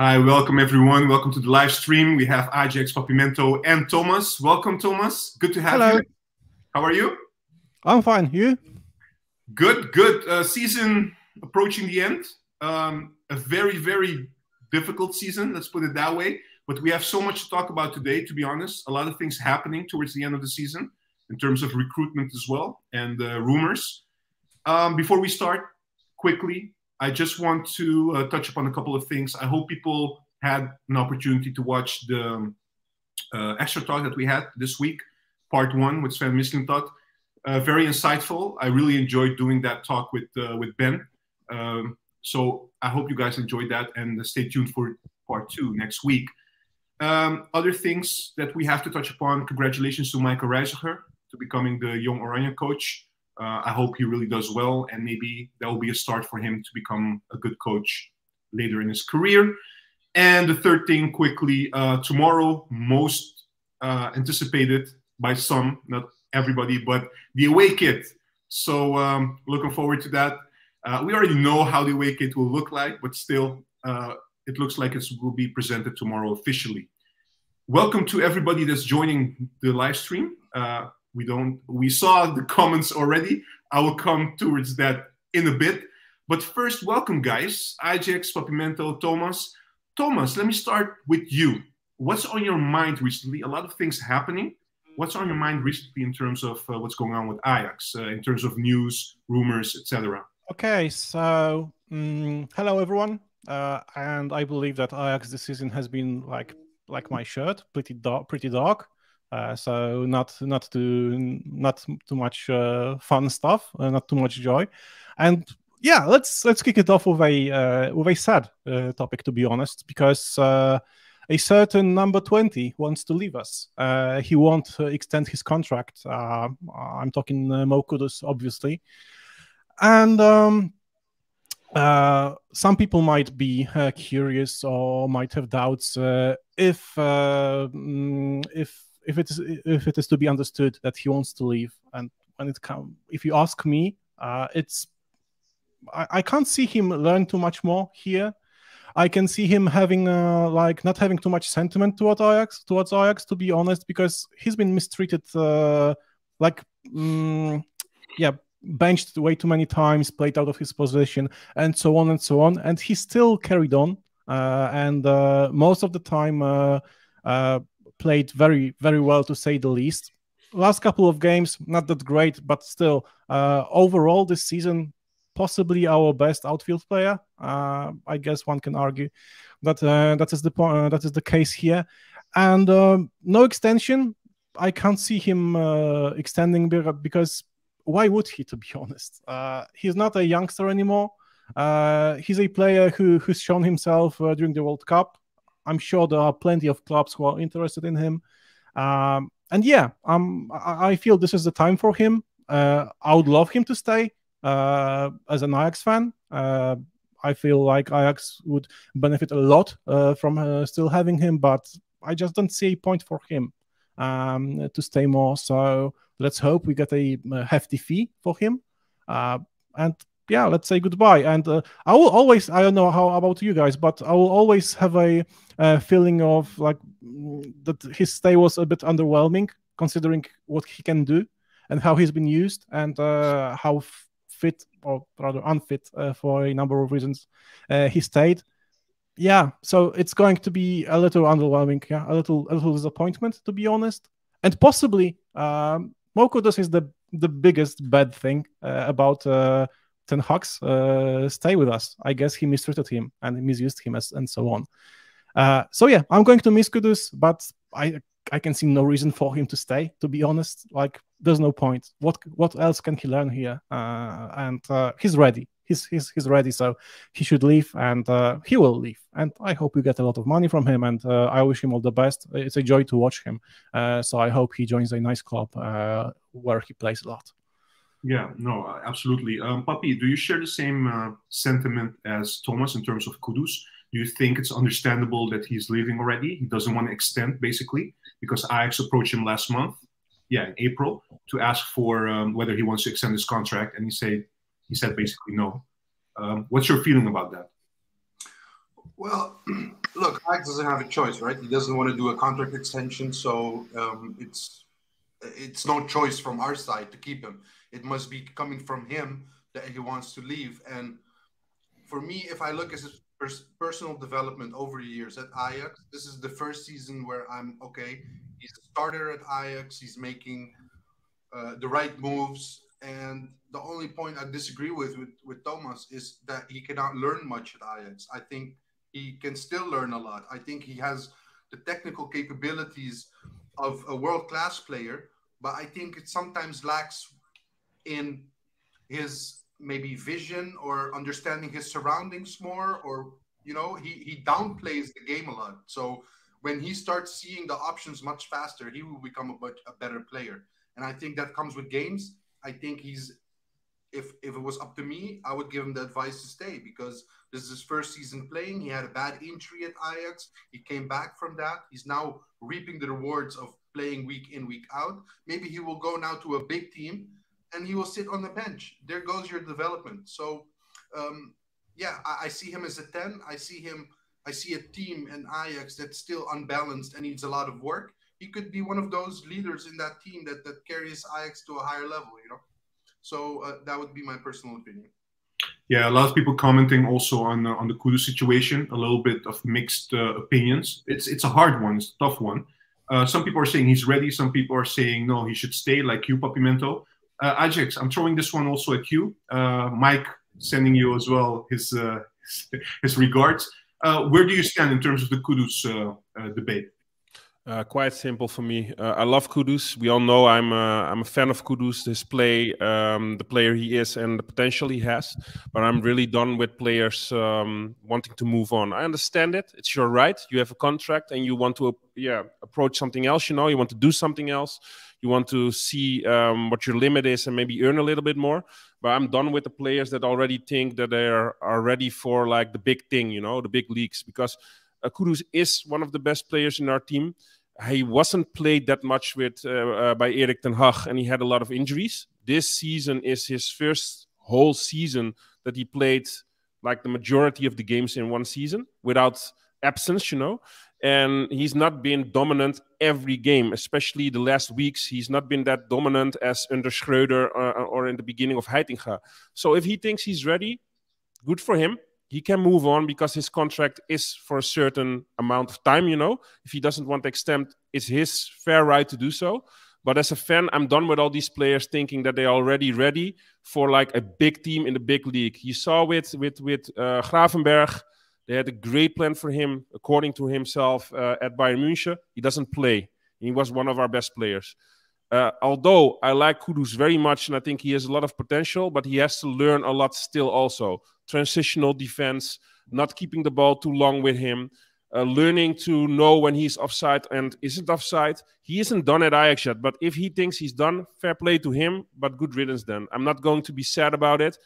Hi, welcome everyone. Welcome to the live stream. We have Ajax, Papimento, and Thomas. Welcome, Thomas. Good to have Hello. you. How are you? I'm fine. You? Good, good. Uh, season approaching the end. Um, a very, very difficult season, let's put it that way. But we have so much to talk about today, to be honest. A lot of things happening towards the end of the season in terms of recruitment as well and uh, rumors. Um, before we start, quickly, I just want to uh, touch upon a couple of things. I hope people had an opportunity to watch the uh, extra talk that we had this week, part one with Sven Mislintat. Uh, very insightful. I really enjoyed doing that talk with uh, with Ben. Um, so I hope you guys enjoyed that and stay tuned for part two next week. Um, other things that we have to touch upon. Congratulations to Michael Reiziger to becoming the Young Oranje coach. Uh, I hope he really does well, and maybe that will be a start for him to become a good coach later in his career. And the third thing, quickly, uh, tomorrow, most uh, anticipated by some, not everybody, but the away kit. So um, looking forward to that. Uh, we already know how the away kit will look like, but still, uh, it looks like it will be presented tomorrow officially. Welcome to everybody that's joining the live stream. We don't we saw the comments already. I will come towards that in a bit. But first welcome guys. Ajax papimento thomas. Thomas let me start with you. What's on your mind recently? A lot of things happening. What's on your mind recently in terms of uh, what's going on with ajax uh, in terms of news rumors etc okay so um, hello everyone. Uh, and i believe that ajax season has been like like my shirt pretty dark pretty dark uh, so not not too not too much uh, fun stuff, uh, not too much joy, and yeah, let's let's kick it off with a uh, with a sad uh, topic to be honest, because uh, a certain number twenty wants to leave us. he won't extend his contract. I'm talking uh, obviously, and. Um, some people might be curious or might have doubts if mm, if if it is if it is to be understood that he wants to leave, and when it come, if you ask me, uh, it's I, I can't see him learn too much more here. I can see him having uh, like not having too much sentiment towards Ajax, towards Ajax, to be honest, because he's been mistreated, uh, like mm, yeah, benched way too many times, played out of his position, and so on and so on, and he still carried on, uh, and uh, most of the time uh, uh, played very, very well to say the least. Last couple of games, not that great, but still, uh, overall this season, possibly our best outfield player. Uh, I guess one can argue that uh, that is the uh, that is the case here, and um, no extension. I can't see him uh, extending because why would he? To be honest, uh, he's not a youngster anymore. he's a player who who's shown himself during the World Cup. I'm sure there are plenty of clubs who are interested in him. Um, and yeah, um, I, I, feel this is the time for him. Uh, I would love him to stay uh, as an Ajax fan. Uh, I feel like Ajax would benefit a lot uh, from uh, still having him, but I just don't see a point for him um, to stay more. So let's hope we get a, hefty fee for him. Uh, and yeah, let's say goodbye. And uh, I will always, I don't know how about you guys, but I will always have a, feeling of like mm, that his stay was a bit underwhelming considering what he can do and how he's been used and uh, how fit or rather unfit uh, for a number of reasons uh, he stayed. Yeah, so it's going to be a little underwhelming, yeah, a little a little disappointment to be honest, and possibly um, Mo Kudus is the the biggest bad thing uh, about uh, Ten Hag's uh, stay with us. I guess he mistreated him and misused him as, and so on. Uh, so yeah, I'm going to miss Kudus, but I I can see no reason for him to stay. To be honest, like there's no point. What what else can he learn here? Uh, and uh, he's ready. He's, he's he's ready. So he should leave, and uh, he will leave. And I hope we get a lot of money from him. And uh, I wish him all the best. It's a joy to watch him. So I hope he joins a nice club where he plays a lot. Yeah, no, absolutely. Um, Papi, do you share the same uh, sentiment as Thomas in terms of Kudus? Do you think it's understandable that he's leaving already? He doesn't want to extend, basically, because Ajax approached him last month, yeah, in April, to ask for um, whether he wants to extend his contract, and he said he said basically no. Um, what's your feeling about that? Well, look, Ajax doesn't have a choice, right? He doesn't want to do a contract extension, so um, it's it's no choice from our side to keep him. It must be coming from him that he wants to leave. And for me, if I look at his pers- personal development over the years at Ajax, this is the first season where I'm okay. He's a starter at Ajax. He's making uh, the right moves. And the only point I disagree with, with with Thomas is that he cannot learn much at Ajax. I think he can still learn a lot. I think he has the technical capabilities of a world class player, but I think it sometimes lacks in his maybe vision or understanding his surroundings more, or you know, he he downplays the game a lot. So when he starts seeing the options much faster, he will become a, much, a better player. And I think that comes with games. I think he's if if it was up to me, I would give him the advice to stay because this is his first season playing. He had a bad injury at Ajax. He came back from that. He's now reaping the rewards of playing week in, week out. Maybe he will go now to a big team and he will sit on the bench. There goes your development. So, um, yeah, I, I, see him as a 10. I see him, I see a team in Ajax that's still unbalanced and needs a lot of work. He could be one of those leaders in that team that, that carries Ajax to a higher level, you know? So uh, that would be my personal opinion. Yeah, a lot of people commenting also on uh, on the Kudus situation. A little bit of mixed uh, opinions. It's it's a hard one. It's a tough one. Uh, some people are saying he's ready. Some people are saying no, he should stay, like you, Papimento. Uh, Ajax, I'm throwing this one also at you. Uh, Mike, sending you as well his uh, his regards. Uh, where do you stand in terms of the Kudus uh, debate? Uh, quite simple for me. I love Kudus. We all know I'm a, I'm a fan of Kudus, his play, um, the player he is, and the potential he has. But I'm really done with players um, wanting to move on. I understand it. It's your right. You have a contract, and you want to yeah approach something else. You know, you want to do something else. You want to see um, what your limit is, and maybe earn a little bit more. But I'm done with the players that already think that they are, are ready for like the big thing. You know, the big leagues because. Uh, Kudus is one of the best players in our team he wasn't played that much with uh, uh, by Erik ten Hag, and he had a lot of injuries. This season is his first whole season that he played like the majority of the games in one season without absence, you know. And he's not been dominant every game, especially the last weeks. He's not been that dominant as under Schreuder uh, or in the beginning of Heitinga. So if he thinks he's ready, good for him he can move on because his contract is for a certain amount of time. You know, if he doesn't want to extend, it's his fair right to do so. But as a fan, I'm done with all these players thinking that they're already ready for like a big team in the big league. You saw with with with uh, Gravenberch, they had a great plan for him, according to himself, uh, at Bayern München. He doesn't play. He was one of our best players. Uh, although I like Kudus very much and I think he has a lot of potential, but he has to learn a lot still also. Transitional defense, not keeping the ball too long with him, uh, learning to know when he's offside and isn't offside. He isn't done at Ajax yet, but if he thinks he's done, fair play to him, but good riddance then. I'm not going to be sad about it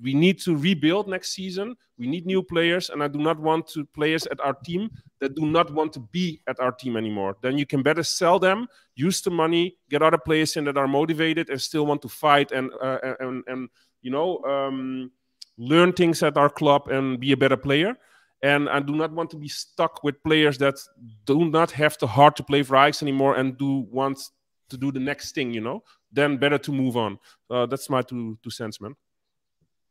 we need to rebuild next season. We need new players, and I do not want to players at our team that do not want to be at our team anymore. Then you can better sell them, use the money, get other players in that are motivated and still want to fight and uh, and and you know um, learn things at our club and be a better player. And I do not want to be stuck with players that do not have the heart to play for Ajax anymore and do want to do the next thing. You know, then better to move on. Uh, that's my two two cents, man.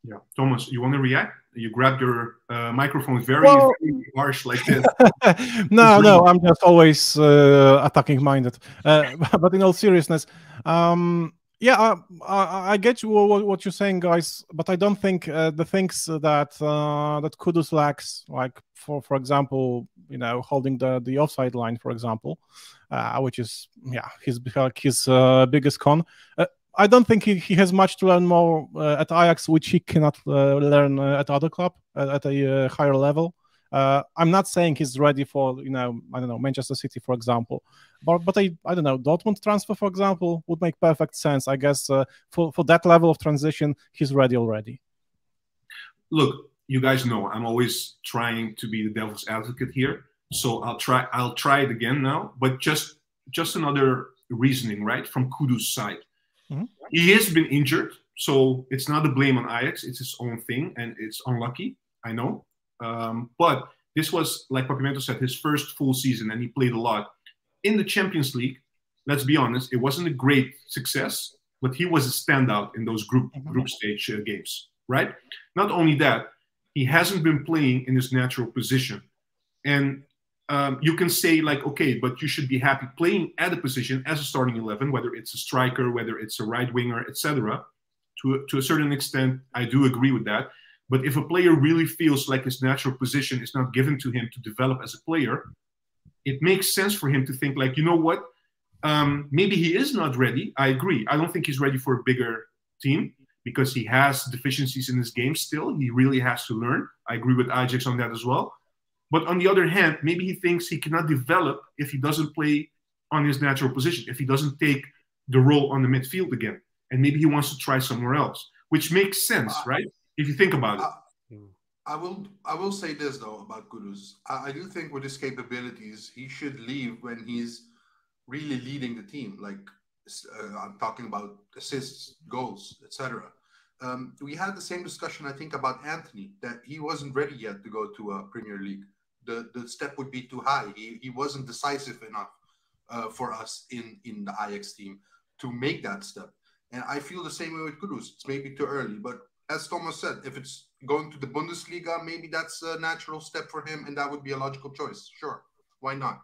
Yeah, Thomas, you want to react? You grabbed your uh, microphone very, well, very harsh like this. no, no, I'm just always uh, attacking minded. Uh, but in all seriousness, um, yeah, I, I, I get you what, what, you're saying, guys. But I don't think uh, the things that uh, that Kudus lacks, like for for example, you know, holding the the offside line, for example, uh, which is yeah his his biggest con I don't think he, he has much to learn more uh, at Ajax, which he cannot uh, learn uh, at other club at, a uh, higher level. Uh, I'm not saying he's ready for you know I don't know Manchester City for example, but but I I don't know Dortmund transfer for example would make perfect sense. I guess uh, for for that level of transition he's ready already. Look, you guys know I'm always trying to be the devil's advocate here, so I'll try I'll try it again now, but just just another reasoning right from Kudus' side Mm-hmm. He has been injured, so it's not the blame on Ajax. It's his own thing, and it's unlucky. I know, um, but this was, like Papimento said, his first full season and he played a lot. In the Champions League, let's be honest, it wasn't a great success, but he was a standout in those group mm-hmm. group stage uh, games, right? Not only that, he hasn't been playing in his natural position. And um, you can say like, okay, but you should be happy playing at a position as a starting 11, whether it's a striker, whether it's a right winger, etc. To, to a certain extent, I do agree with that. But if a player really feels like his natural position is not given to him to develop as a player, it makes sense for him to think like, you know what, um, maybe he is not ready. I agree. I don't think he's ready for a bigger team because he has deficiencies in his game still. He really has to learn. I agree with Ajax on that as well. But on the other hand, maybe he thinks he cannot develop if he doesn't play on his natural position, if he doesn't take the role on the midfield again. And maybe he wants to try somewhere else, which makes sense, uh, right? If you think about it. I will I will say this though about Kudus. I, I do think with his capabilities, he should leave when he's really leading the team. Like uh, I'm talking about assists, goals, etc. Um, we had the same discussion, I think, about Antony that he wasn't ready yet to go to a Premier League. The the step would be too high. He he wasn't decisive enough uh, for us in in the Ajax team to make that step. And I feel the same way with Kudus. It's maybe too early, but as Thomas said, if it's going to the Bundesliga, maybe that's a natural step for him, and that would be a logical choice. Sure, why not?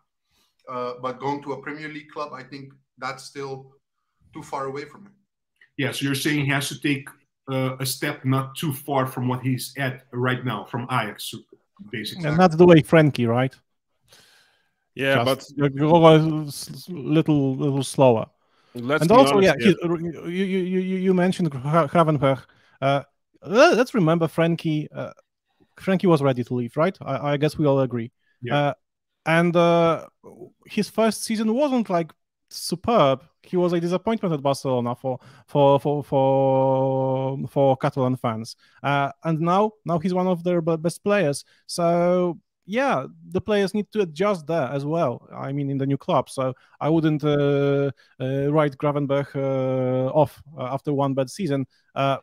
Uh, but going to a Premier League club, I think that's still too far away from him. Yeah, so you're saying he has to take uh, a step not too far from what he's at right now, from Ajax, basically. And that's the way Frenkie, right? Yeah, Just but go a little, little slower. Let's and also, honest, yeah, yeah. You, you, you, you mentioned Gravenberch. Uh, let's remember Frenkie. Uh, Frenkie was ready to leave, right? I, I guess we all agree. Yeah. Uh, and uh, his first season wasn't like superb. He was a disappointment at Barcelona for for for for for Catalan fans. Uh, and now now he's one of their best players. So yeah, the players need to adjust there as well. I mean, in the new club. So I wouldn't uh, uh, write Gravenberch uh, off uh, after one bad season. Uh,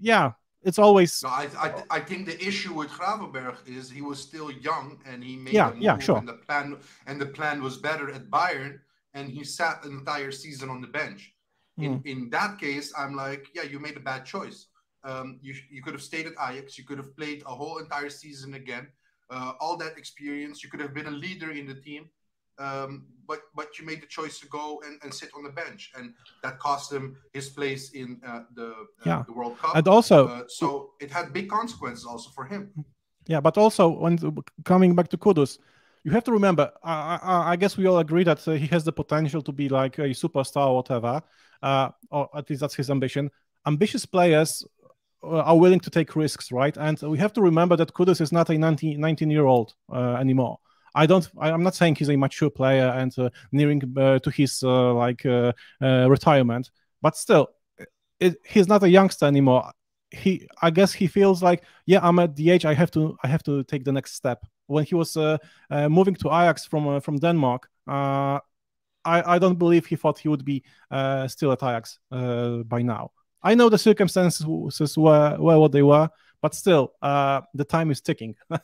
yeah, it's always. No, I, I, I think the issue with Gravenberch is he was still young and he made yeah, yeah, sure. And the plan and the plan was better at Bayern, and he sat an entire season on the bench. Mm. In hmm. in that case, I'm like, yeah, you made a bad choice. Um, you you could have stayed at Ajax. You could have played a whole entire season again. Uh, all that experience. You could have been a leader in the team. Um, but but you made the choice to go and, and sit on the bench, and that cost him his place in uh, the uh, yeah. the World Cup. And also, uh, so it had big consequences also for him. Yeah, but also when coming back to Kudus, you have to remember. I, I, I guess we all agree that uh, he has the potential to be like a superstar or whatever, uh, or at least that's his ambition. Ambitious players uh, are willing to take risks, right? And we have to remember that Kudus is not a 19, 19 year old anymore. I don't. I'm not saying he's a mature player and uh, nearing uh, to his uh, like uh, uh, retirement, but still, it, he's not a youngster anymore. He, I guess, he feels like, yeah, I'm at the age I have to, I have to take the next step. When he was uh, moving to Ajax from from Denmark, I, I don't believe he thought he would be still at Ajax by now. I know the circumstances were, were what they were, but still, uh, the time is ticking. uh,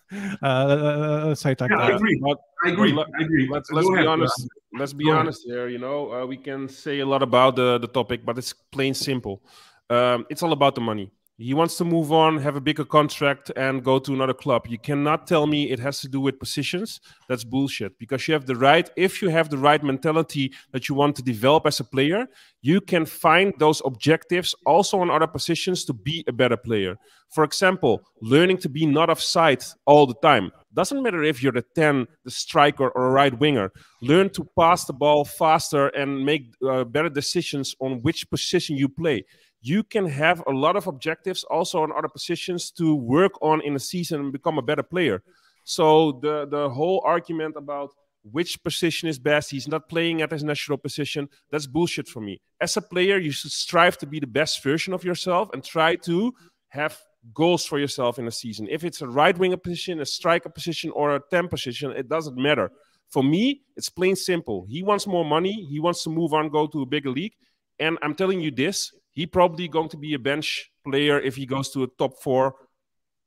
let's say yeah, I agree. But, I agree. Let, I agree. Let's, let's be honest. Let's be Go honest ahead. here. You know, uh, we can say a lot about the, the topic, but it's plain simple. Um, it's all about the money. He wants to move on, have a bigger contract, and go to another club. You cannot tell me it has to do with positions. That's bullshit. Because you have the right, if you have the right mentality that you want to develop as a player, you can find those objectives also on other positions to be a better player. For example, learning to be not offside all the time. Doesn't matter if you're the 10, the striker, or a right winger. Learn to pass the ball faster and make uh, better decisions on which position you play you can have a lot of objectives also on other positions to work on in a season and become a better player. So the the whole argument about which position is best, he's not playing at his natural position, that's bullshit for me. As a player, you should strive to be the best version of yourself and try to have goals for yourself in a season. If it's a right winger position, a striker position, or a 10 position, it doesn't matter. For me, it's plain simple. He wants more money, he wants to move on, go to a bigger league. And I'm telling you this, he probably going to be a bench player if he goes to a top four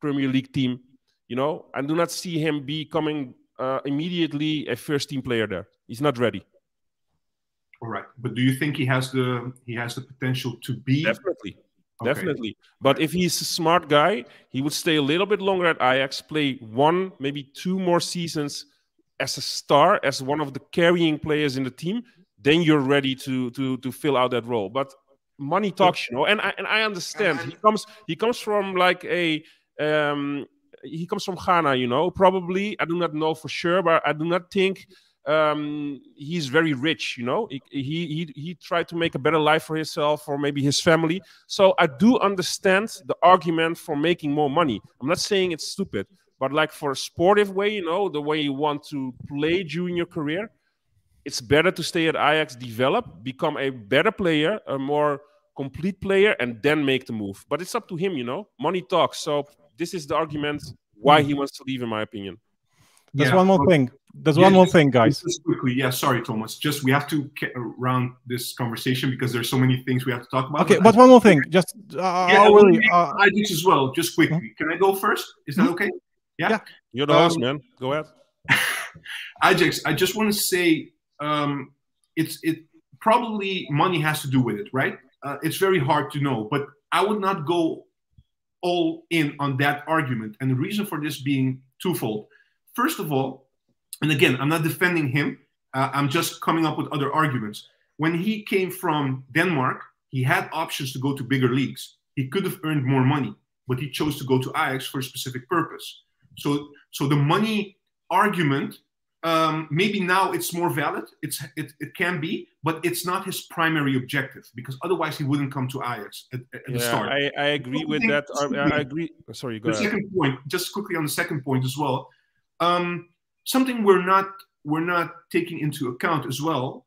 Premier League team. You know, I do not see him becoming uh, immediately a first team player there. He's not ready. All right, but do you think he has the he has the potential to be? Definitely, okay. definitely. But if he's a smart guy, he would stay a little bit longer at Ajax, play one, maybe two more seasons as a star, as one of the carrying players in the team. Then you're ready to to to fill out that role. But money talks, you know, and I and I understand he comes he comes from like a um he comes from Ghana, you know. Probably I do not know for sure, but I do not think um, he's very rich. You know, he, he he tried to make a better life for himself or maybe his family. So I do understand the argument for making more money. I'm not saying it's stupid, but like for a sportive way, you know, the way you want to play during your career, it's better to stay at Ajax, develop, become a better player, a more complete player, and then make the move. But it's up to him, you know. Money talks. So this is the argument why he wants to leave, in my opinion. There's yeah. one more thing. There's yeah, one more just, thing, guys. Just quickly, yeah. Sorry, Thomas. Just we have to get around this conversation because there's so many things we have to talk about. Okay, but one more thing. Just uh, yeah, really, uh, I did as well. Just quickly, hmm? can I go first? Is that hmm? okay? Yeah. yeah. You're the um, host, man. Go ahead. Ajax, I just want to say, um, it's it probably money has to do with it, right? Uh, it's very hard to know, but I would not go all in on that argument. And the reason for this being twofold. First of all, and again, I'm not defending him, uh, I'm just coming up with other arguments. When he came from Denmark, he had options to go to bigger leagues. He could have earned more money, but he chose to go to Ajax for a specific purpose. So, so the money argument um, maybe now it's more valid. It's it, it can be, but it's not his primary objective because otherwise he wouldn't come to Ajax at, at yeah, the start. I, I agree with that. I, I, agree. Sorry, go the ahead. second point, just quickly on the second point as well. Um, something we're not we're not taking into account as well.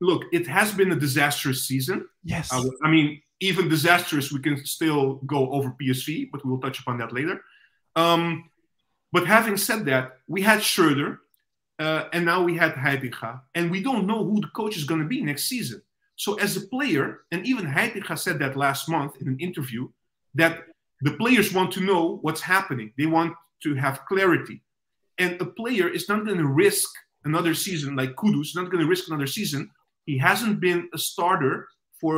Look, it has been a disastrous season. Yes. Uh, I mean, even disastrous, we can still go over PSV, but we will touch upon that later. Um, but having said that, we had Schreuder, uh, and now we had Heitinga, and we don't know who the coach is going to be next season. So as a player, and even Heitinga said that last month in an interview, that the players want to know what's happening. They want to have clarity. And a player is not going to risk another season like Kudus, not going to risk another season. He hasn't been a starter for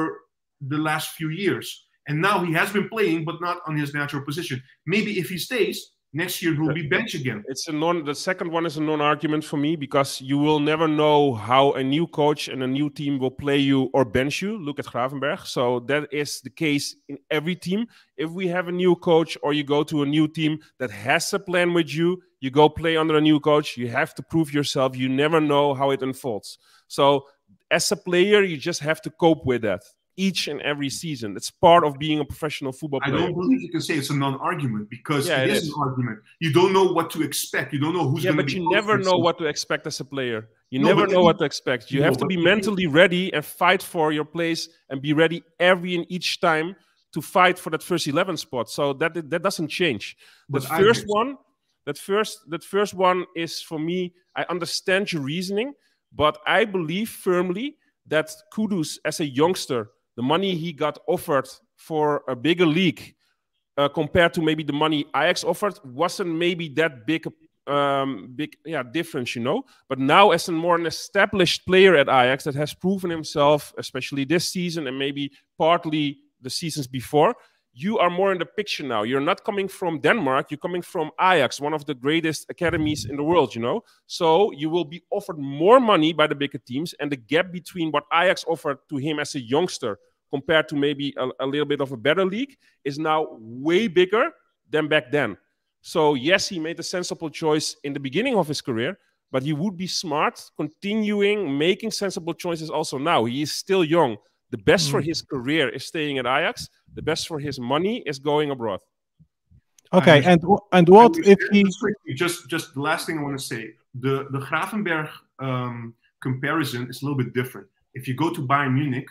the last few years. And now he has been playing, but not on his natural position. Maybe if he stays, next year will be bench again. It's a non. The second one is a non-argument for me because you will never know how a new coach and a new team will play you or bench you. Look at Gravenberch. So that is the case in every team. If we have a new coach or you go to a new team that has a plan with you, you go play under a new coach. You have to prove yourself. You never know how it unfolds. So as a player, you just have to cope with that each and every season. It's part of being a professional football player. I don't believe you can say it's a non-argument because yeah, it, it is, is, an argument. You don't know what to expect. You don't know who's yeah, going to be. Yeah, but you never know what to expect as a player. You no, never know what to expect. You no, have to be mentally ready and fight for your place and be ready every and each time to fight for that first 11 spot. So that that doesn't change. The first one, that first that first one is for me. I understand your reasoning, but I believe firmly that Kudus as a youngster the money he got offered for a bigger league uh, compared to maybe the money Ajax offered wasn't maybe that big um, big yeah difference, you know. But now, as a more an established player at Ajax that has proven himself, especially this season and maybe partly the seasons before, you are more in the picture now. You're not coming from Denmark, you're coming from Ajax, one of the greatest academies in the world, you know? So you will be offered more money by the bigger teams, and the gap between what Ajax offered to him as a youngster compared to maybe a, a little bit of a better league is now way bigger than back then. So, yes, he made a sensible choice in the beginning of his career, but he would be smart continuing making sensible choices also now. He is still young. The best mm. for his career is staying at Ajax the best for his money is going abroad. Okay, and and what if he just just the last thing I want to say the the Gravenberch um, comparison is a little bit different. If you go to Bayern Munich,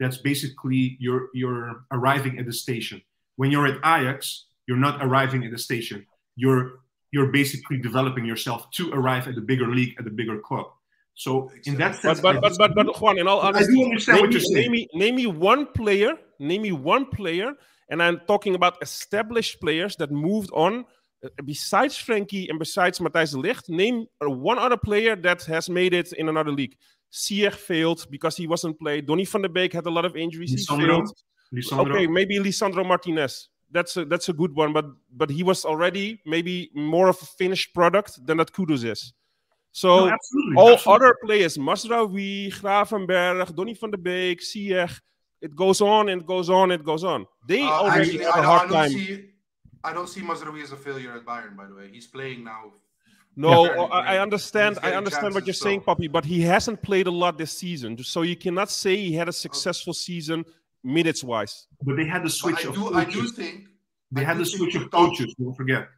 that's basically you're you're arriving at the station. When you're at Ajax, you're not arriving at the station. You're you're basically developing yourself to arrive at the bigger league at the bigger club. So in that sense, but but but but, but Juan, in all honesty, I do understand name what you're saying. Name me, name me one player. Name me one player, and I'm talking about established players that moved on uh, besides Frenkie and besides Matthijs de Ligt, name uh, one other player that has made it in another league. Ziyech failed because he wasn't played. Donny van der Beek had a lot of injuries. Lisandro. He failed. Okay, maybe Lisandro Martinez. That's a, that's a good one, but but he was already maybe more of a finished product than that Kudus is. So No, absolutely. all absolutely. other players, Mazraoui, Gravenberch, Donny van der Beek, Ziyech, it goes on and it goes on and it goes on. They Uh, already actually, have I a don't, I hard don't time. see. I don't see Mazraoui as a failure at Bayern. By the way, he's playing now. No, Yeah. I, I understand. I getting understand what you're chances, saying, so- Papi, but he hasn't played a lot this season, so you cannot say he had a successful season minutes wise. But they had the switch I of do. I do think. They I had the switch of coaches. Don't forget.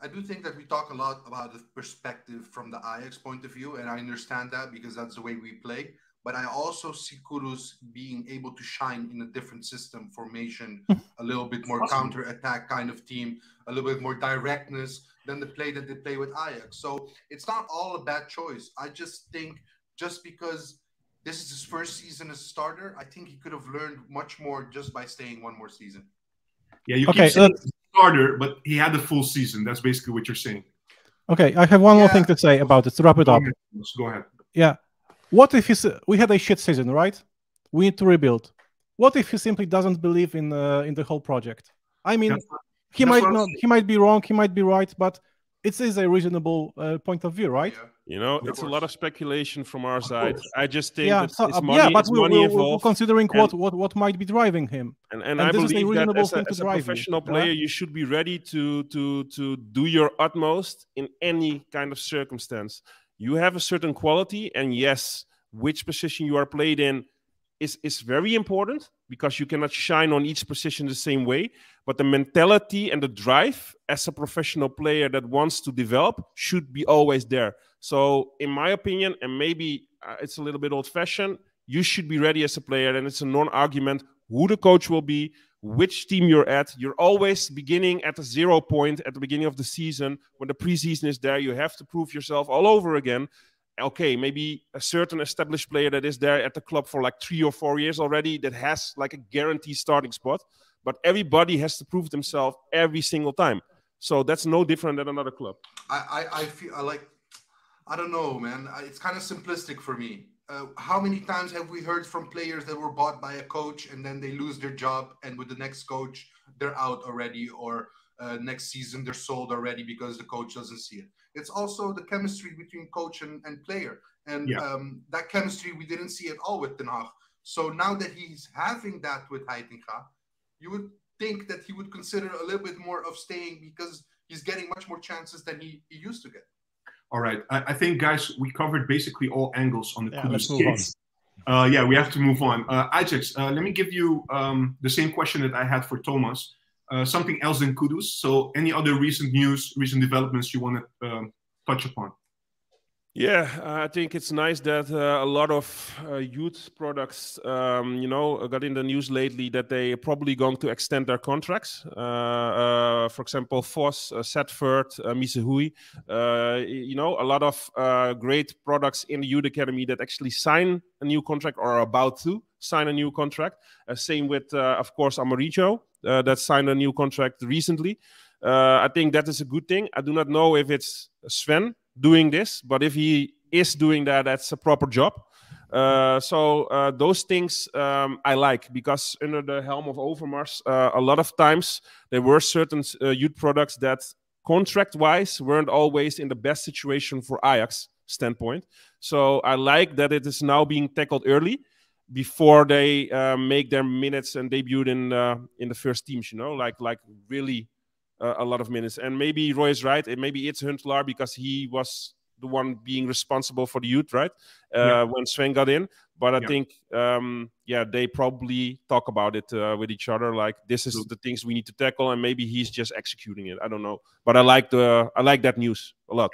I do think that we talk a lot about the perspective from the Ajax point of view, and I understand that because that's the way we play. But I also see Kudus being able to shine in a different system, formation, hmm. a little bit more Possible. counter attack kind of team, a little bit more directness than the play that they play with Ajax. So it's not all a bad choice. I just think just because this is his first season as a starter, I think he could have learned much more just by staying one more season. Yeah, you Okay, keep saying let's- he's a starter, but he had the full season. That's basically what you're saying. Okay, I have one more thing to say about it to wrap it Go up. ahead. Go ahead. Yeah. What if he's, we had a shit season, right? We need to rebuild. What if he simply doesn't believe in uh, in the whole project? I mean, That's he that's might what not, he might be wrong, he might be right, but it is a reasonable uh, point of view, right? Yeah. You know, Of it's a lot of speculation from our side. I just think Yeah, that so, it's uh, money, yeah, but it's we, money we, we're considering what, what what might be driving him. And, and, And I this is a believe that reasonable as a, thing to as a drive you, professional yeah? player, you should be ready to to to do your utmost in any kind of circumstance. You have a certain quality, and yes, which position you are played in is is very important because you cannot shine on each position the same way. But the mentality and the drive as a professional player that wants to develop should be always there. So, in my opinion, and maybe uh, it's a little bit old-fashioned, you should be ready as a player, and it's a non-argument who the coach will be, which team you're at. You're always beginning at the zero point at the beginning of the season. When the preseason is there, you have to prove yourself all over again. Okay, maybe a certain established player that is there at the club for like three or four years already that has like a guaranteed starting spot. But everybody has to prove themselves every single time. So that's no different than another club. I, I, I feel I like I don't know, man. It's kind of simplistic for me. Uh, how many times have we heard from players that were bought by a coach and then they lose their job, and with the next coach they're out already, or uh, next season they're sold already because the coach doesn't see it. It's also the chemistry between coach and, and player, and Yeah. um, that chemistry we didn't see at all with Ten Hag. So now that he's having that with Heitinga, you would think that he would consider a little bit more of staying because he's getting much more chances than he, he used to get. All right. I, I think, guys, we covered basically all angles on the Yeah, Kudus let's move on. case. Uh, yeah, we have to move on. Uh, Ajax, uh, let me give you um, the same question that I had for Thomas. Uh, something else than Kudus. So, any other recent news, recent developments you want to um, touch upon? Yeah, I think it's nice that uh, a lot of uh, youth products, um, you know, got in the news lately that they are probably going to extend their contracts. Uh, uh, for example, Vos, uh, Setford, uh, Misehouy, uh, you know, a lot of uh, great products in the youth academy that actually sign a new contract or are about to sign a new contract. Same with, of course, Amourricho uh, that signed a new contract recently. I think that is a good thing. I do not know if it's Sven doing this, but if he is doing that, that's a proper job. Uh, so uh, those things um, I like because under the helm of Overmars, uh, a lot of times there were certain uh, youth products that contract-wise weren't always in the best situation for Ajax standpoint. So I like that it is now being tackled early before they uh, make their minutes and debut in uh, in the first teams. You know, like like really uh, a lot of minutes. And maybe Roy is right. And maybe it's Huntelaar because he was the one being responsible for the youth, right? Uh, Yeah. When Sven got in. But I Yeah. think, um, yeah, they probably talk about it uh, with each other. Like this is True. the things we need to tackle, and maybe he's just executing it. I don't know, but I like the I like that news a lot.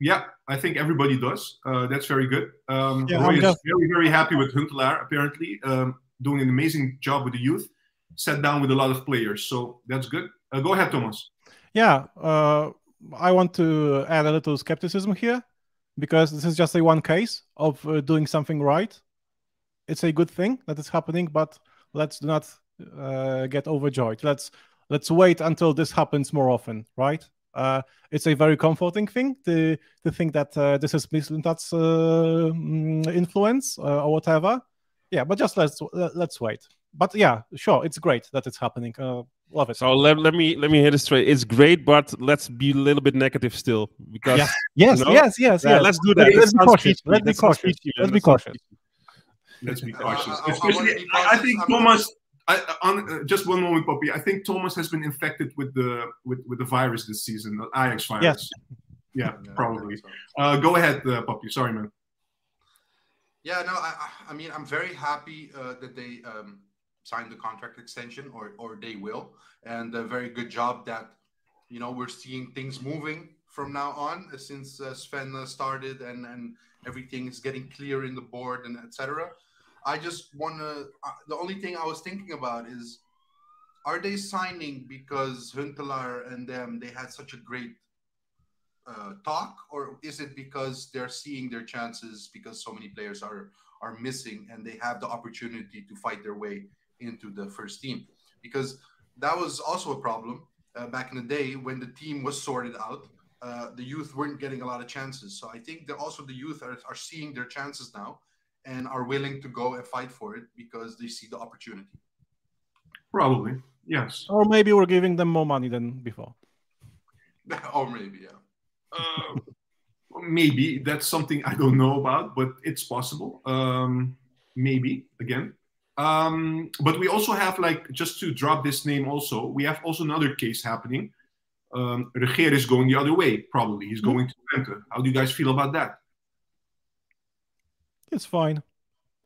Yeah, I think everybody does. Uh, that's very good. Um, Yeah, Roy I'm is just- very, very happy with Huntelaar, apparently, um, doing an amazing job with the youth, sat down with a lot of players. So that's good. Uh, go ahead, Thomas. Yeah, uh, I want to add a little skepticism here because this is just a one case of uh, doing something right. It's a good thing that is happening, but let's not uh, get overjoyed. Let's let's wait until this happens more often, right? uh, it's a very comforting thing to to think that uh, this is uh, mm, influence or whatever. Yeah, but just let's let's wait. But yeah, sure, it's great that it's happening. Uh, love it. So let, let me let me hit it straight. It's great, but let's be a little bit negative still because yes, yes, you know? yes, yes, Yeah, yes. let's do that. Let's be That sounds cautious. Let's be cautious. Let's be cautious. Let's be I- cautious. I- I wanna Especially, I, I think Thomas. I, on uh, just one moment, Papi. I think Thomas has been infected with the with, with the virus this season, the Ajax virus. Yes. Yeah, Yeah, probably. so. Uh, go ahead, uh, Papi. Sorry, man. Yeah, no, I, I- I mean, I'm very happy uh, that they um, signed the contract extension, or or they will, and a very good job that you know we're seeing things moving from now on uh, since uh, Sven uh, started, and and everything is getting clear in the board and etc. I just want to. Uh, the only thing I was thinking about is, are they signing because Huntelaar and them they had such a great uh, talk, or is it because they're seeing their chances because so many players are are missing and they have the opportunity to fight their way into the first team? Because that was also a problem uh, back in the day when the team was sorted out. Uh, the youth weren't getting a lot of chances, so I think that also the youth are, are seeing their chances now and are willing to go and fight for it because they see the opportunity. Probably. Yes. Or maybe we're giving them more money than before. or maybe, yeah. Uh, maybe that's something I don't know about, but it's possible. Um, maybe again. Um, but we also have like just to drop this name. Also, we have also another case happening. Um, Regeer is going the other way. Probably he's Hmm. going to Twente. How do you guys feel about that? It's fine.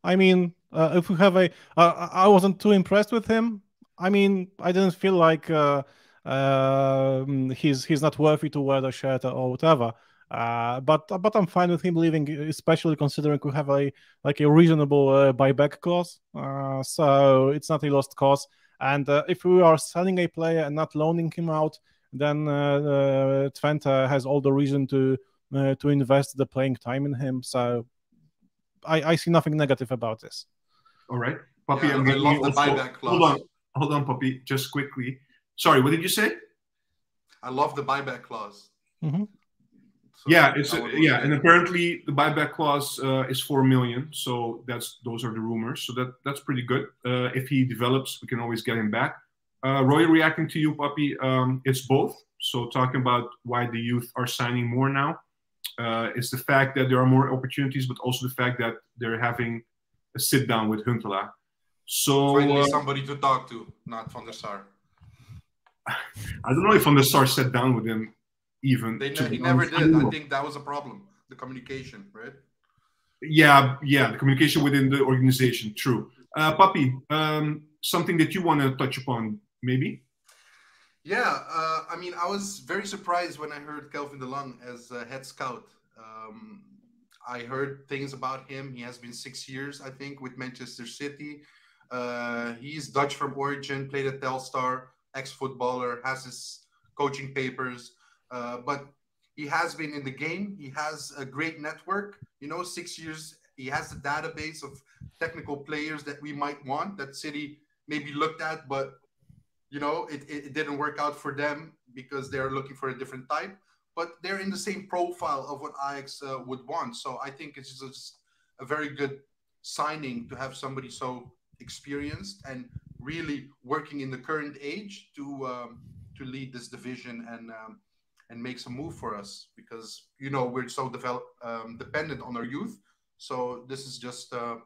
I mean, uh, if we have a, uh, I wasn't too impressed with him. I mean, I didn't feel like uh, um, he's he's not worthy to wear the shirt or whatever. Uh, but but I'm fine with him leaving, especially considering we have a like a reasonable uh, buyback clause. Uh, so it's not a lost cause. And uh, if we are selling a player and not loaning him out, then uh, uh, Twente has all the reason to uh, to invest the playing time in him. So I, I see nothing negative about this. All right, Papi. Yeah, I'm I getting love the also- buyback Hold on, hold on, Papi. Just quickly. Sorry, what did you say? I love the buyback clause. Mhm. So yeah, it's that would yeah, and apparently the buyback clause uh, is four million. So that's those are the rumors. So that that's pretty good. Uh, if he develops, we can always get him back. Uh, Roy, reacting to you, Papi. Um, it's both. So talking about why the youth are signing more now. Uh, it's the fact that there are more opportunities, but also the fact that they're having a sit down with Huntelaar. So Finally, uh, somebody to talk to, not Van der Sar. I don't know if Van der Sar sat down with him even. They ne- he never did. I think that was a problem. The communication, right? Yeah, yeah, the communication within the organization. True. Uh, Papi, um, something that you want to touch upon, maybe? Yeah, uh, I mean, I was very surprised when I heard Kelvin DeLong as uh, head scout. Um, I heard things about him. He has been six years, I think, with Manchester City. Uh, he's Dutch from origin, played at Telstar, ex-footballer, has his coaching papers, uh, but he has been in the game. He has a great network. You know, six years. He has a database of technical players that we might want that City maybe looked at, but you know, it, it, didn't work out for them because they're looking for a different type. But they're in the same profile of what Ajax uh, would want. So I think it's just a very good signing to have somebody so experienced and really working in the current age to um, to lead this division and um, and make some move for us because you know we're so develop um, dependent on our youth. So this is just uh,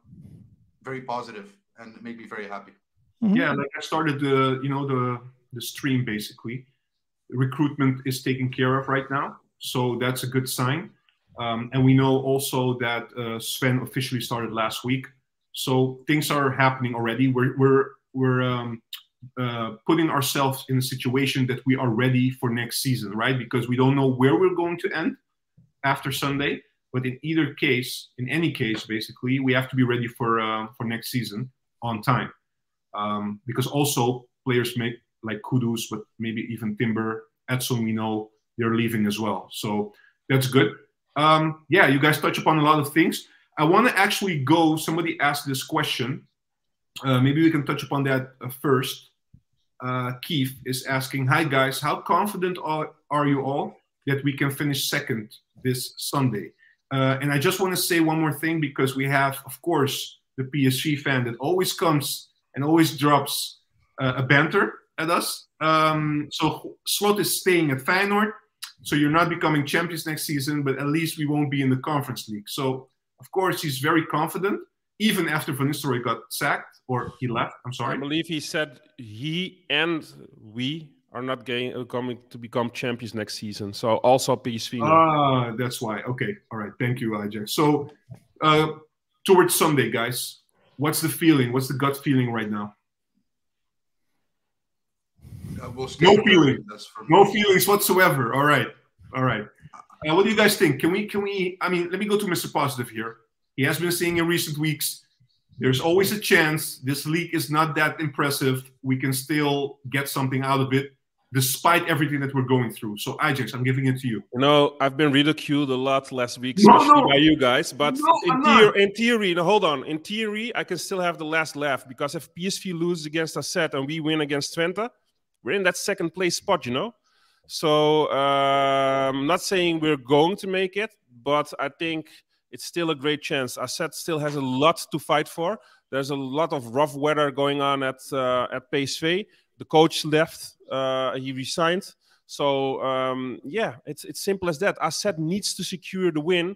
very positive and made me very happy. Mhm. Yeah, like I started the, you know, the the stream basically. Recruitment is taken care of right now, so that's a good sign. Um, and we know also that uh, Sven officially started last week, so things are happening already. We're we're we're um, uh, putting ourselves in a situation that we are ready for next season, right? Because we don't know where we're going to end after Sunday, but in either case, in any case, basically, we have to be ready for uh, for next season on time um, because also players make like Kudus, but maybe even Timber, Edson, we know they're leaving as well. So that's good. Um, yeah, you guys touch upon a lot of things. I want to actually go. Somebody asked this question. Uh, maybe we can touch upon that uh, first. Uh, Keith is asking, "Hi guys, how confident are, are you all that we can finish second this Sunday? Uh, and I just want to say one more thing because we have, of course, the PSG fan that always comes and always drops uh, a banter at us. Um, so Slot is staying at Feyenoord. So you're not becoming champions next season, but at least we won't be in the Conference League. So, of course, he's very confident, even after Van Nistelrooy got sacked or he left. I'm sorry. I believe he said he and we are not going, uh, coming to become champions next season. So also PSV. Ah, that's why. Okay. All right. Thank you, Ajax. So uh, towards Sunday, guys, what's the feeling? What's the gut feeling right now? No feeling. No feelings whatsoever. All right. All right. Uh, what do you guys think? Can we? Can we? I mean, let me go to Mr. Positive here. He has been saying in recent weeks, there's always a chance this league is not that impressive. We can still get something out of it despite everything that we're going through. So, Ajax, I'm giving it to you. You know, I've been ridiculed a lot last week, especially no, no. by you guys. But no, in, theory, in theory, no, hold on. In theory, I can still have the last laugh because if PSV loses against AZ and we win against Twente, we're in that second place spot, you know? So, um, I'm not saying we're going to make it, but I think it's still a great chance. AZ still has a lot to fight for. There's a lot of rough weather going on at uh, at PSV. The coach left uh, he resigned. So um, yeah, it's it's simple as that. AZ needs to secure the win.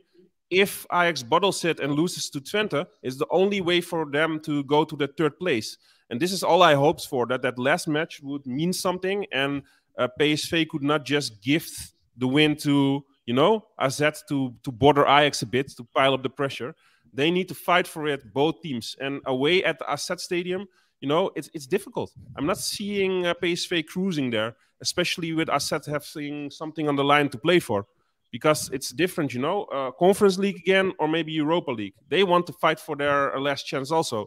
If Ajax bottles it and loses to Twente, is the only way for them to go to the third place. And this is all I hoped for. That that last match would mean something, and uh, PSV could not just gift the win to you know AZ to to border Ajax a bit to pile up the pressure. They need to fight for it, both teams. And away at the Stadium, you know, it's it's difficult. I'm not seeing uh, PSV cruising there, especially with AZ having something on the line to play for, because it's different. You know, uh, Conference League again, or maybe Europa League. They want to fight for their last chance also.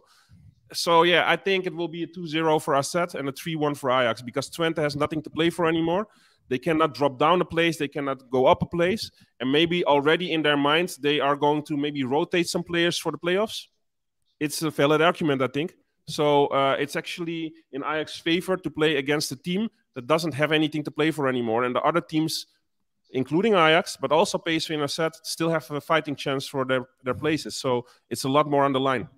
So yeah, I think it will be a 2-0 for AZ and a 3-1 for Ajax because Twente has nothing to play for anymore. They cannot drop down a place, they cannot go up a place, and maybe already in their minds they are going to maybe rotate some players for the playoffs. It's a valid argument, I think. So uh, it's actually in Ajax's favor to play against a team that doesn't have anything to play for anymore, and the other teams, including Ajax, but also PSV and AZ, still have a fighting chance for their, their places. So it's a lot more on the line.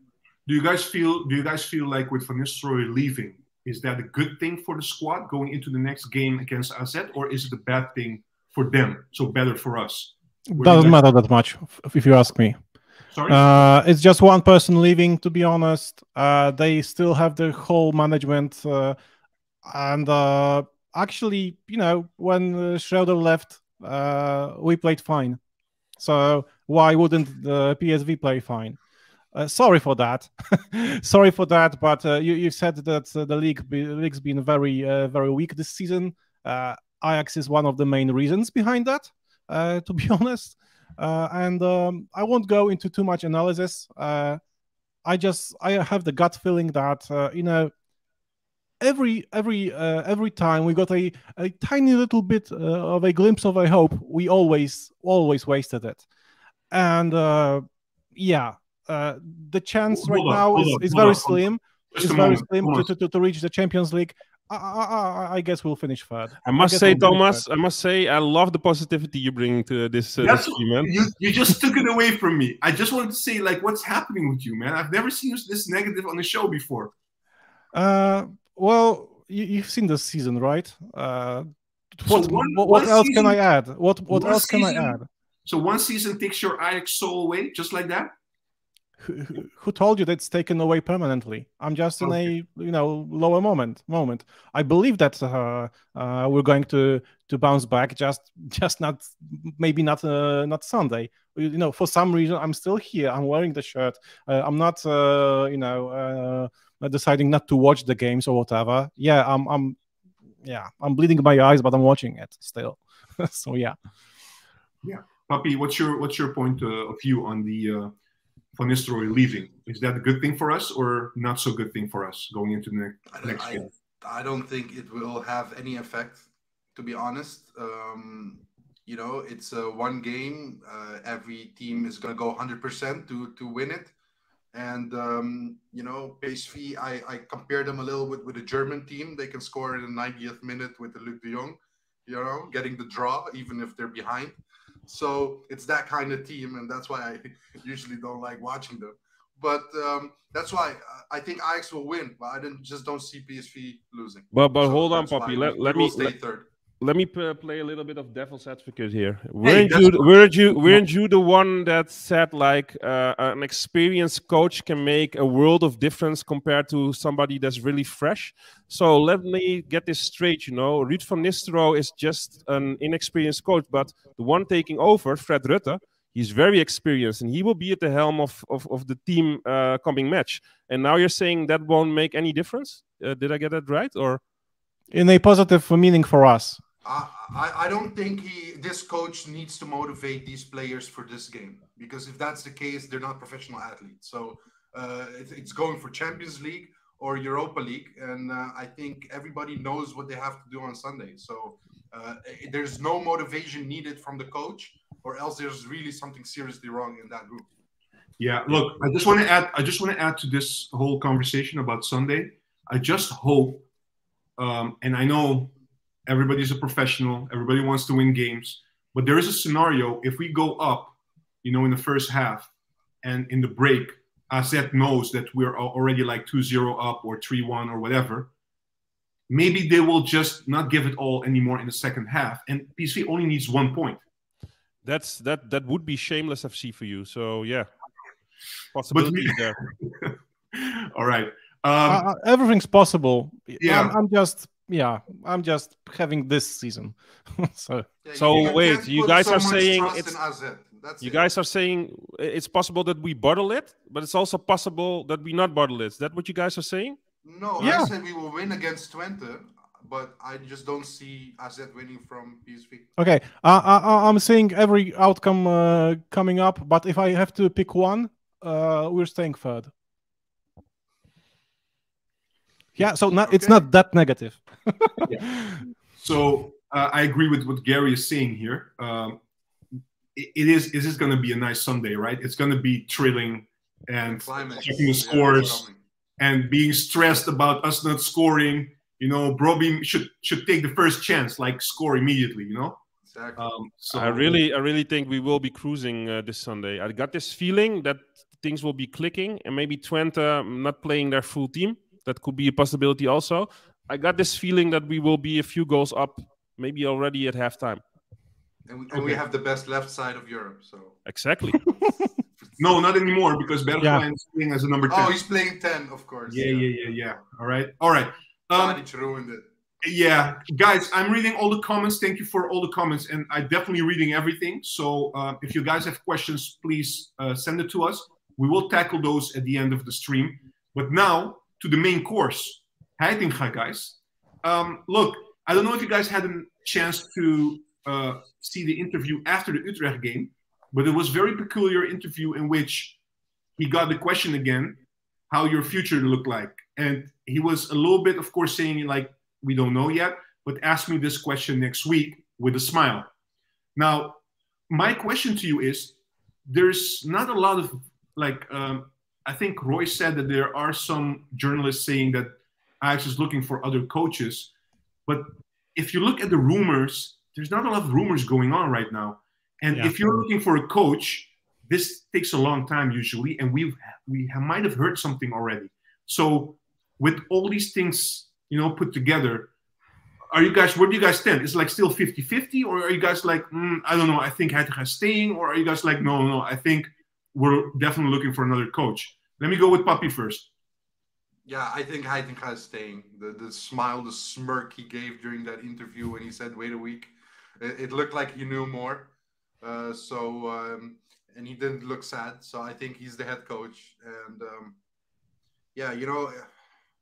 Do you guys feel? Do you guys feel like with Van Nistelrooy leaving, is that a good thing for the squad going into the next game against AZ, or is it a bad thing for them? So better for us. Doesn't matter that much, if you ask me. Sorry? Uh, it's just one person leaving, to be honest. Uh, they still have their whole management. Uh, and uh, actually, you know, when uh, Schreuder left, uh, we played fine. So why wouldn't the PSV play fine? Uh, sorry for that. sorry for that. But uh, you, you said that uh, the league be, league's been very very weak this season. Ajax is one of the main reasons behind that. to be honest, uh, and um, I won't go into too much analysis. Uh, I just I have the gut feeling that uh, you know every every uh, every time we got a, a tiny little bit uh, of a glimpse of a hope, we always always wasted it. And uh, the chance right now is, is very slim. It's very slim to, to, to reach the Champions League. I, I, I, guess we'll finish third. I must I say, we'll Thomas, I must say, I love the positivity you bring to this, uh, this stream, man. You, you just took it away from me. I just wanted to say, like, what's happening with you, man? I've never seen you this negative on the show before. Uh, well, you, have seen the season, right? Uh, what, so one, what, what else season, can I add? What what else season, can I add? So one season takes your Ajax soul away, just like that who, told you that's taken away permanently? I'm just in okay. a you know lower moment. Moment. I believe that uh, uh, we're going to to bounce back. Just just not maybe not uh, not Sunday. You know, for some reason I'm still here. I'm wearing the shirt. Uh, I'm not uh, you know uh, deciding not to watch the games or whatever. Yeah, I'm I'm yeah I'm bleeding my eyes, but I'm watching it still. so yeah. Yeah, Papi, what's your what's your point of view on the Van Nistelrooy leaving. Is that a good thing for us or not so good thing for us going into the next I, game? I don't think it will have any effect, to be honest. Um, you know, it's a one game. Uh, every team is going to go 100% to, to win it. And, um, you know, PSV, I, I compare them a little bit with a German team. They can score in the 90th minute with the Luuk de Jong. you know, getting the draw even if they're behind. So it's that kind of team, and that's why I usually don't like watching them. But um, that's why I think Ajax will win, but I didn't, just don't see PSV losing. But but So hold on, Papi. Let, let me stay let, third. Let me play a little bit of devil's advocate here. Weren't that's you weren't you weren't you the one that said like uh, an experienced coach can make a world of difference compared to somebody that's really fresh? So let me get this straight. You know, Ruud van Nistelrooy is just an inexperienced coach, but the one taking over, Fred Rutten, he's very experienced and he will be at the helm of of, of the team uh, coming match. And now you're saying that won't make any difference? Uh, did I get that right? Or In a positive meaning for us. I, I don't think he this coach needs to motivate these players for this game because if that's the case, they're not professional athletes. So uh, it, it's going for Champions League or Europa League, and uh, I think everybody knows what they have to do on Sunday. So uh, i- there's no motivation needed from the coach, or else there's really something seriously wrong in that group. Yeah, look, I just want to add. I just want to add to this whole conversation about Sunday. I just hope, um, and I know everybody's a professional. Everybody wants to win games, but there is a scenario if we go up, you know, in the first half, and in the break, AZ knows that we're already like 2-0 up or 3-1 or whatever. Maybe they will just not give it all anymore in the second half, and PSV only needs one point. That's that that would be shameless FC for you. So yeah, possibilities there. all right. Um, Uh, uh, everything's possible. Yeah. I'm, I'm just yeah. I'm just having this season. so Yeah, So you wait, you guys so are saying it's- You it. guys are saying it's possible that we bottle it, but it's also possible that we not bottle it. Is that what you guys are saying? No, Yeah. I said we will win against Twente, but I just don't see AZ winning from PSV. okay, uh, I, I'm seeing every outcome uh, coming up, but if I have to pick one, uh, we're staying third. Yeah, so not, it's not that negative. So uh, I agree with what Gary is saying here. Um, it, it is. It is going to be a nice Sunday, right? It's going to be thrilling and Climax. checking the scores coming. and being stressed about us not scoring. You know, Brobbey should should take the first chance, like score immediately. You know. Exactly. Um, so I really, I really think we will be cruising uh, this Sunday. I got this feeling that things will be clicking, and maybe Twente not playing their full team. That could be a possibility also. I got this feeling that we will be a few goals up, maybe already at halftime. and we, and we have the best left side of Europe. So. Exactly. no, not anymore because Bergwijn is playing as a number ten. Oh, he's playing ten, of course. yeah, yeah, yeah, yeah. All right, all right. Um, Tadic ruined it. yeah guys i'm reading all the comments thank you for all the comments and i'm definitely reading everything so uh, if you guys have questions please uh, send it to us we will tackle those at the end of the stream but now to the main course. Heitinga guys. Um, look i don't know if you guys had a chance to uh, see the interview after the utrecht game but it was very peculiar interview in which he got the question again how your future looked like? And he was a little bit of course saying like we don't know yet, but ask me this question next week with a smile. Now, my question to you is there's not a lot of like, um, I think Roy said that there are some journalists saying that Ajax is looking for other coaches. But if you look at the rumors, there's not a lot of rumors going on right now. And Yeah. if you're looking for a coach, this takes a long time usually, and we we might have heard something already. So with all these things, you know, put together, are you guys where do you guys stand? Is it like still 50-50, or are you guys like, mm, I don't know, I think Heitinga is staying, or are you guys like, no, no, I think we're definitely looking for another coach. Let me go with Papi first. Yeah, I think Heitinga is staying. The the smile, the smirk he gave during that interview when he said, "Wait a week," it, it looked like he knew more. Uh, so um, and he didn't look sad. So I think he's the head coach. And um, yeah, you know,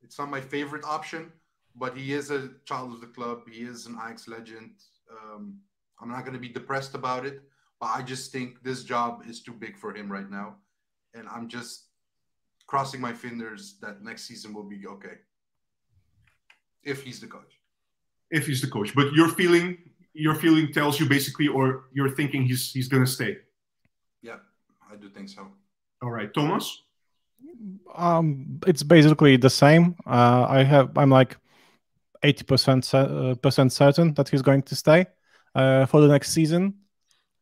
it's not my favorite option, but he is a child of the club. He is an Ajax legend. Um, I'm not going to be depressed about it, but I just think this job is too big for him right now, and I'm just crossing my fingers that next season will be okay if he's the coach. If he's the coach, but your feeling, your feeling tells you basically, or you're thinking he's he's gonna stay. Yeah, I do think so. All right, Thomas. um, it's basically the same. Uh, I have I'm like 80% uh, percent certain that he's going to stay uh, for the next season.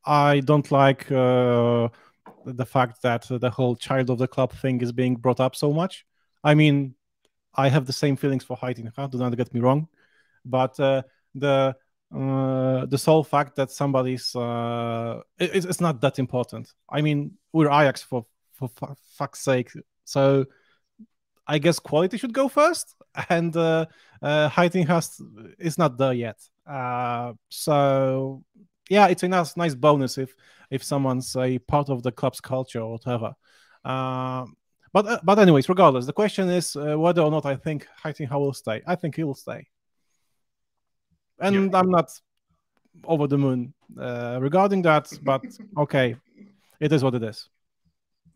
I don't like uh, the fact that the whole child of the club thing is being brought up so much. I mean, I have the same feelings for Heitinga, do not get me wrong, but uh, the uh, the sole fact that somebody's uh, it, it's not that important. I mean, we're Ajax for for fuck's sake, so I guess quality should go first, and uh, uh, has is not there yet. Uh, so yeah, it's a nice nice bonus if if someone's a part of the club's culture or whatever. Uh, but uh, but anyways, regardless, the question is uh, whether or not I think Heitinga will stay. I think he will stay, and I'm not over the moon uh, regarding that. But okay, it is what it is.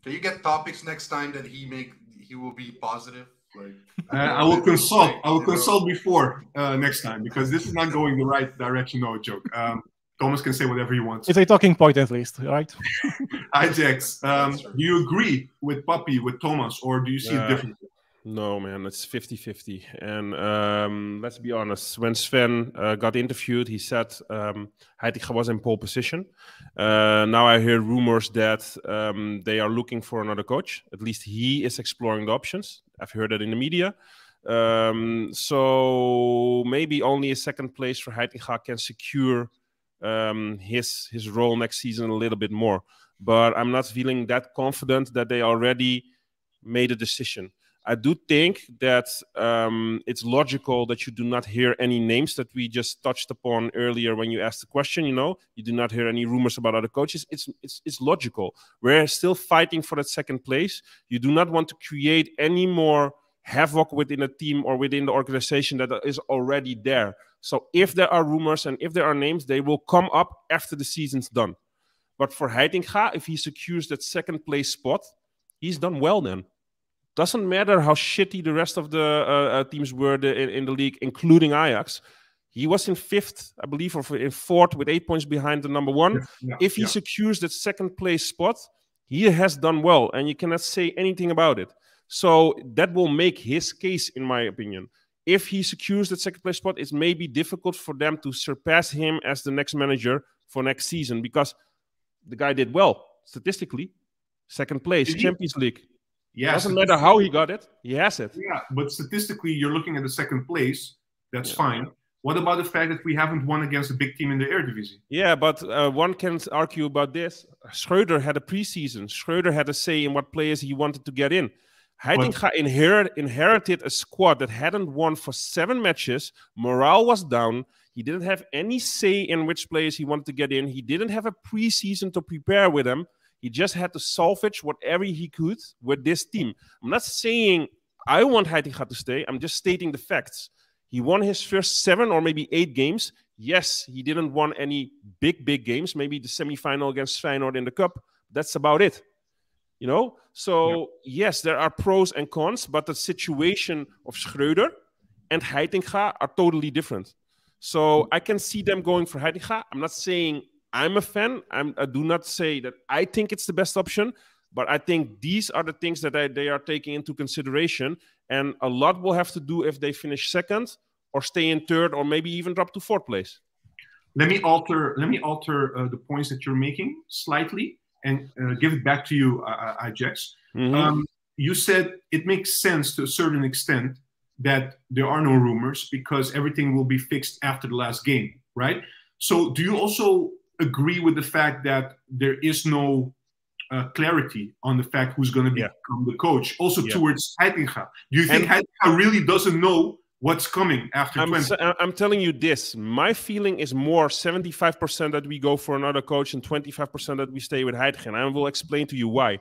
Can you get topics next time that he make he will be positive? Like, uh, I will consult. I will consult before uh, next time because this is not going the right direction. No joke. Um, Thomas can say whatever he wants. It's a talking point at least, right? Ajax, um, do you agree with Papi, with Thomas, or do you see it differently? No, man, it's 50 50. And um, let's be honest, when Sven uh, got interviewed, he said um, Heitinga was in pole position. Uh, now I hear rumors that um, they are looking for another coach. At least he is exploring the options. I've heard that in the media. Um, so maybe only a second place for Heitinga can secure um, his his role next season a little bit more. But I'm not feeling that confident that they already made a decision. I do think that um, it's logical that you do not hear any names that we just touched upon earlier when you asked the question. You know, you do not hear any rumors about other coaches. It's it's it's logical. We're still fighting for that second place. You do not want to create any more havoc within a team or within the organization that is already there. So if there are rumors and if there are names, they will come up after the season's done. But for Heitinga, if he secures that second place spot, he's done well then. Doesn't matter how shitty the rest of the uh, uh, teams were the, in, in, the league, including Ajax. He was in fifth, I believe, or in fourth with eight points behind the number one. Yeah, yeah, if he yeah. secures that second place spot, he has done well, and you cannot say anything about it. So that will make his case, in my opinion. If he secures that second place spot, it may be difficult for them to surpass him as the next manager for next season because the guy did well statistically. Second place, Champions League. Yeah, doesn't matter how he got it, he has it. Yeah, but statistically, you're looking at the second place. That's yeah. fine. What about the fact that we haven't won against a big team in the Eredivisie? Yeah, but uh, one can argue about this. Schreuder had a preseason. Schreuder had a say in what players he wanted to get in. Heitinga inherit, inherited a squad that hadn't won for seven matches. Morale was down. He didn't have any say in which players he wanted to get in. He didn't have a preseason to prepare with them. He just had to salvage whatever he could with this team. I'm not saying I want Heitinga to stay. I'm just stating the facts. He won his first seven or maybe eight games. Yes, he didn't won any big, big games. Maybe the semifinal against Feyenoord in the cup. That's about it. You know? So, yeah. yes, there are pros and cons, but the situation of Schreuder and Heitinga are totally different. So I can see them going for Heitinga. I'm not saying I'm a fan. I'm, i do not say that I think it's the best option, but I think these are the things that I, they are taking into consideration. And a lot will have to do if they finish second or stay in third or maybe even drop to fourth place. Let me alter. Let me alter uh, the points that you're making slightly and uh, give it back to you, uh, Ajax. Mm-hmm. Um, you said it makes sense to a certain extent that there are no rumors because everything will be fixed after the last game, right? So, do you also agree with the fact that there is no uh, clarity on the fact who's going to become yeah. the coach. Also yeah. towards Heitinga. Do you think and, Heitinga really doesn't know what's coming after I'm, 20? I'm telling you this. My feeling is more 75% that we go for another coach and 25% that we stay with. And I will explain to you why.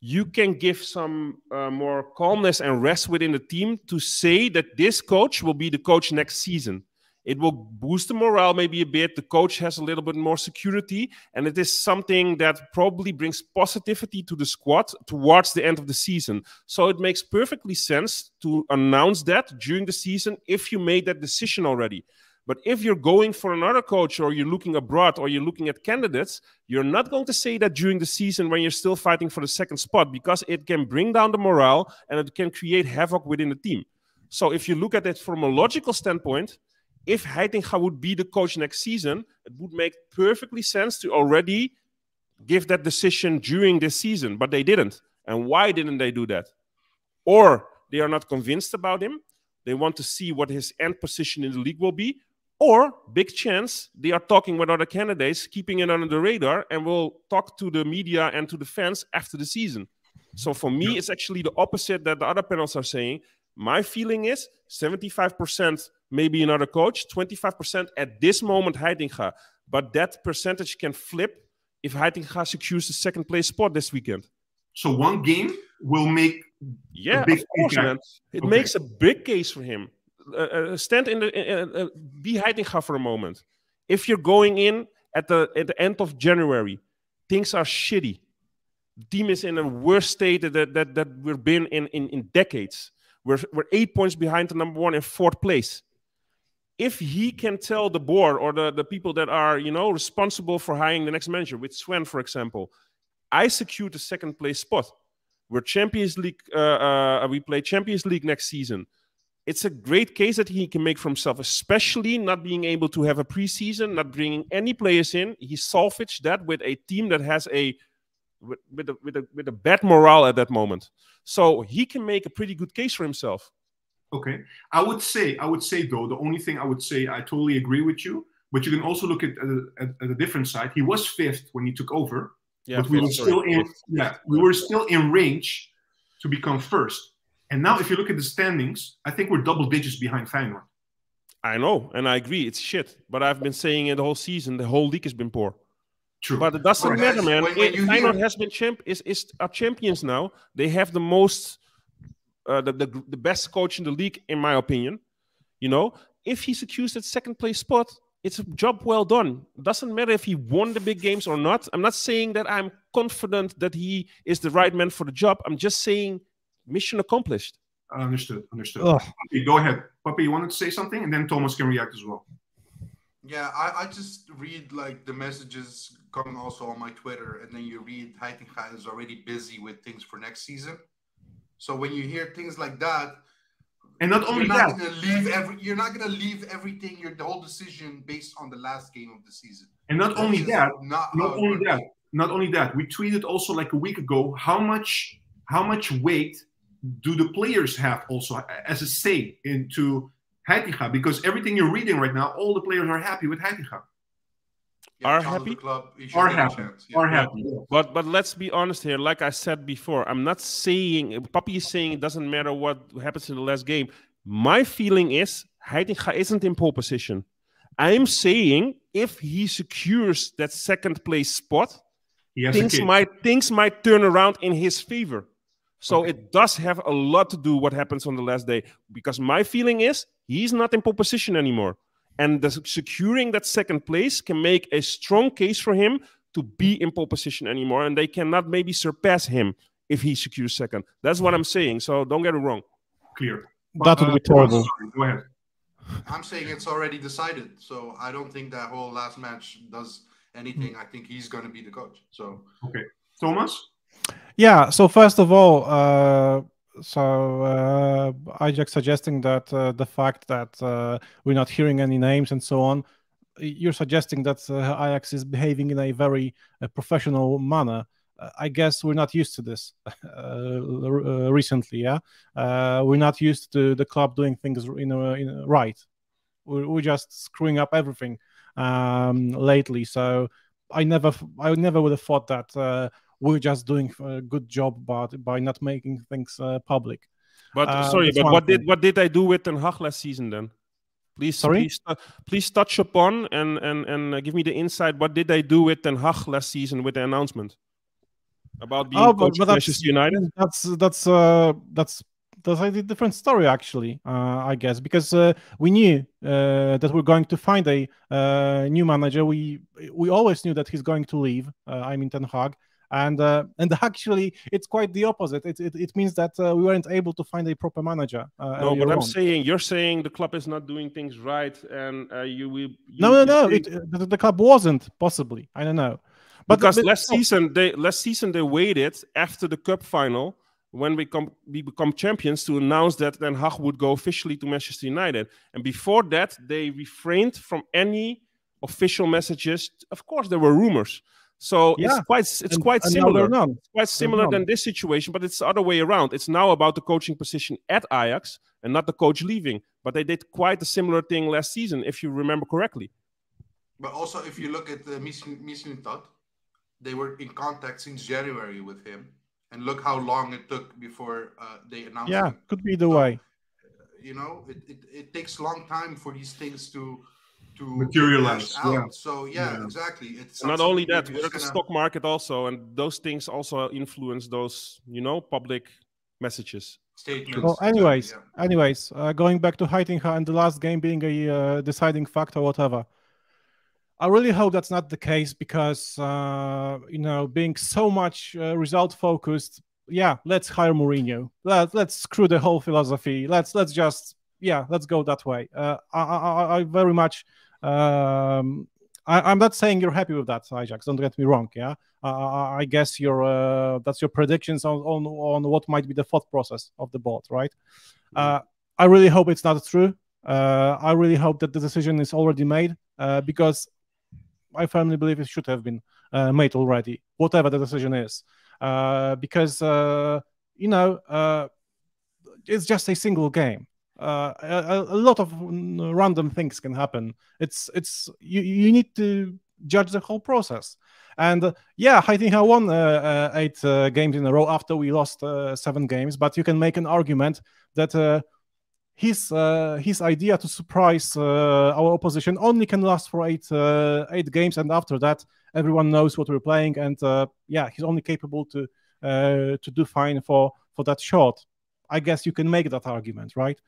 You can give some uh, more calmness and rest within the team to say that this coach will be the coach next season. It will boost the morale maybe a bit. The coach has a little bit more security, and it is something that probably brings positivity to the squad towards the end of the season. So it makes perfectly sense to announce that during the season if you made that decision already. But if you're going for another coach or you're looking abroad or you're looking at candidates, you're not going to say that during the season when you're still fighting for the second spot because it can bring down the morale and it can create havoc within the team. So if you look at it from a logical standpoint, if Heitinga would be the coach next season, it would make perfectly sense to already give that decision during this season, but they didn't. And why didn't they do that? Or they are not convinced about him. They want to see what his end position in the league will be. Or, big chance, they are talking with other candidates, keeping it under the radar, and will talk to the media and to the fans after the season. So for me, it's actually the opposite that the other panels are saying. My feeling is 75% maybe another coach, 25% at this moment Heitinga. But that percentage can flip if Heitinga secures the second place spot this weekend. So one game will make yeah, of course, man. It okay. makes a big case for him. Uh, uh, stand in the uh, uh, be Heitinga for a moment. If you're going in at the at the end of January, things are shitty. The team is in a worse state that that, that we've been in, in in decades. We're we're eight points behind the number one in fourth place. If he can tell the board or the, the people that are you know responsible for hiring the next manager, with Sven, for example, I secured the second place spot. We're Champions League. Uh, uh, we play Champions League next season. It's a great case that he can make for himself, especially not being able to have a preseason, not bringing any players in. He salvaged that with a team that has a with, with a with a with a bad morale at that moment. So he can make a pretty good case for himself. Okay, I would say I would say though the only thing I would say I totally agree with you, but you can also look at at, at a different side. He was fifth when he took over yeah, but we were still in yeah, we were still in range to become first. And now if you look at the standings, I think we're double digits behind Feyenoord. I know, and I agree, it's shit. But I've been saying it the whole season, the whole league has been poor. True. But it doesn't oh, matter, man. When, when Feyenoord hear... has been champ is is are champions now. They have the most uh, the, the the best coach in the league, in my opinion. You know, if he secures that second place spot, it's a job well done. Doesn't matter if he won the big games or not. I'm not saying that I'm confident that he is the right man for the job. I'm just saying mission accomplished. Understood. Understood. Okay, go ahead, Papi. You wanted to say something, and then Thomas can react as well. Yeah, I, I just read like the messages coming also on my Twitter, and then you read Heitinga is already busy with things for next season. So when you hear things like that, and not only you're not that, gonna leave every, you're not going to leave everything, your the whole decision based on the last game of the season. And not only that, not, not only that, not only that, we tweeted also like a week ago how much how much weight do the players have also uh, as a say into Heitinga? Because everything you're reading right now, all the players are happy with Heitinga are happy. Are happy. Yeah. Are happy. But but let's be honest here. Like I said before, I'm not saying Papi is saying it doesn't matter what happens in the last game. My feeling is Heitinga isn't in pole position. I'm saying if he secures that second place spot, things might things might turn around in his favor. So okay. it does have a lot to do what happens on the last day. Because my feeling is he's not in pole position anymore. And the, securing that second place can make a strong case for him to be in pole position anymore. And they cannot maybe surpass him if he secures second. That's what I'm saying. So don't get it wrong. Clear. That would be terrible. Go ahead. I'm saying it's already decided. So I don't think that whole last match does anything. I think he's going to be the coach. So okay, Thomas. Yeah. So first of all, uh, so uh, Ajax suggesting that uh, the fact that uh, we're not hearing any names and so on, you're suggesting that uh, Ajax is behaving in a very uh, professional manner. Uh, I guess we're not used to this uh, recently. Yeah, we're not used to the club doing things in, a, in right. We're, we're, just screwing up everything um, lately. So I never, I never would have thought that we're just doing a good job by, by not making things uh, public. But uh, sorry, but what thing. did what did I do with Ten Hag last season then? Please, please, uh, please touch upon and and and uh, give me the insight. What did I do with Ten Hag last season with the announcement about being oh, but, but United? That's that's uh, that's that's a different story actually uh, i guess because uh, we knew uh, that we're going to find a uh, new manager we we always knew that he's going to leave uh, i mean ten hag and uh, and actually it's quite the opposite it, it, it means that uh, we weren't able to find a proper manager uh, no but i'm on. saying you're saying the club is not doing things right and uh, you will no no no it, the, the, club wasn't possibly i don't know but because last season they last season they waited after the cup final when we, come, we become champions to announce that Ten Hag would go officially to Manchester United. And before that, they refrained from any official messages. Of course, there were rumors. So yeah. it's quite it's and, quite and similar. It's quite similar than this situation, but it's the other way around. It's now about the coaching position at Ajax and not the coach leaving. But they did quite a similar thing last season, if you remember correctly. But also, if you look at the Mislintat, they were in contact since January with him and look how long it took before uh, they announced. Yeah, it. could be the so, way. You know, it, it, it takes a long time for these things to to materialize. Yeah. So yeah, yeah. exactly. It's not only that, we're gonna... stock market also, and those things also influence those, you know, public messages. Statements. Well, anyways, yeah. anyways, uh, going back to Heitinga and the last game being a uh, deciding factor, whatever. I really hope that's not the case because uh, you know being so much uh, result focused. Yeah, let's hire Mourinho. Let let's screw the whole philosophy. Let's let's just yeah, let's go that way. Uh, I, I, I very much. Um, I, am not saying you're happy with that, Ajax. Don't get me wrong. Yeah, uh, I guess your uh, that's your predictions on, on on what might be the thought process of the board, right? Uh, I really hope it's not true. Uh, I really hope that the decision is already made uh, because I firmly believe it should have been uh, made already, whatever the decision is, uh, because uh, you know uh, it's just a single game. Uh, a, a, lot of random things can happen. It's it's you, you need to judge the whole process. And uh, yeah, I think I won eight games in a row after we lost seven games. But you can make an argument that his uh, his idea to surprise uh, our opposition only can last for eight uh, eight games, and after that, everyone knows what we're playing, and uh, yeah, he's only capable to uh, to do fine for for that shot. I guess you can make that argument, right?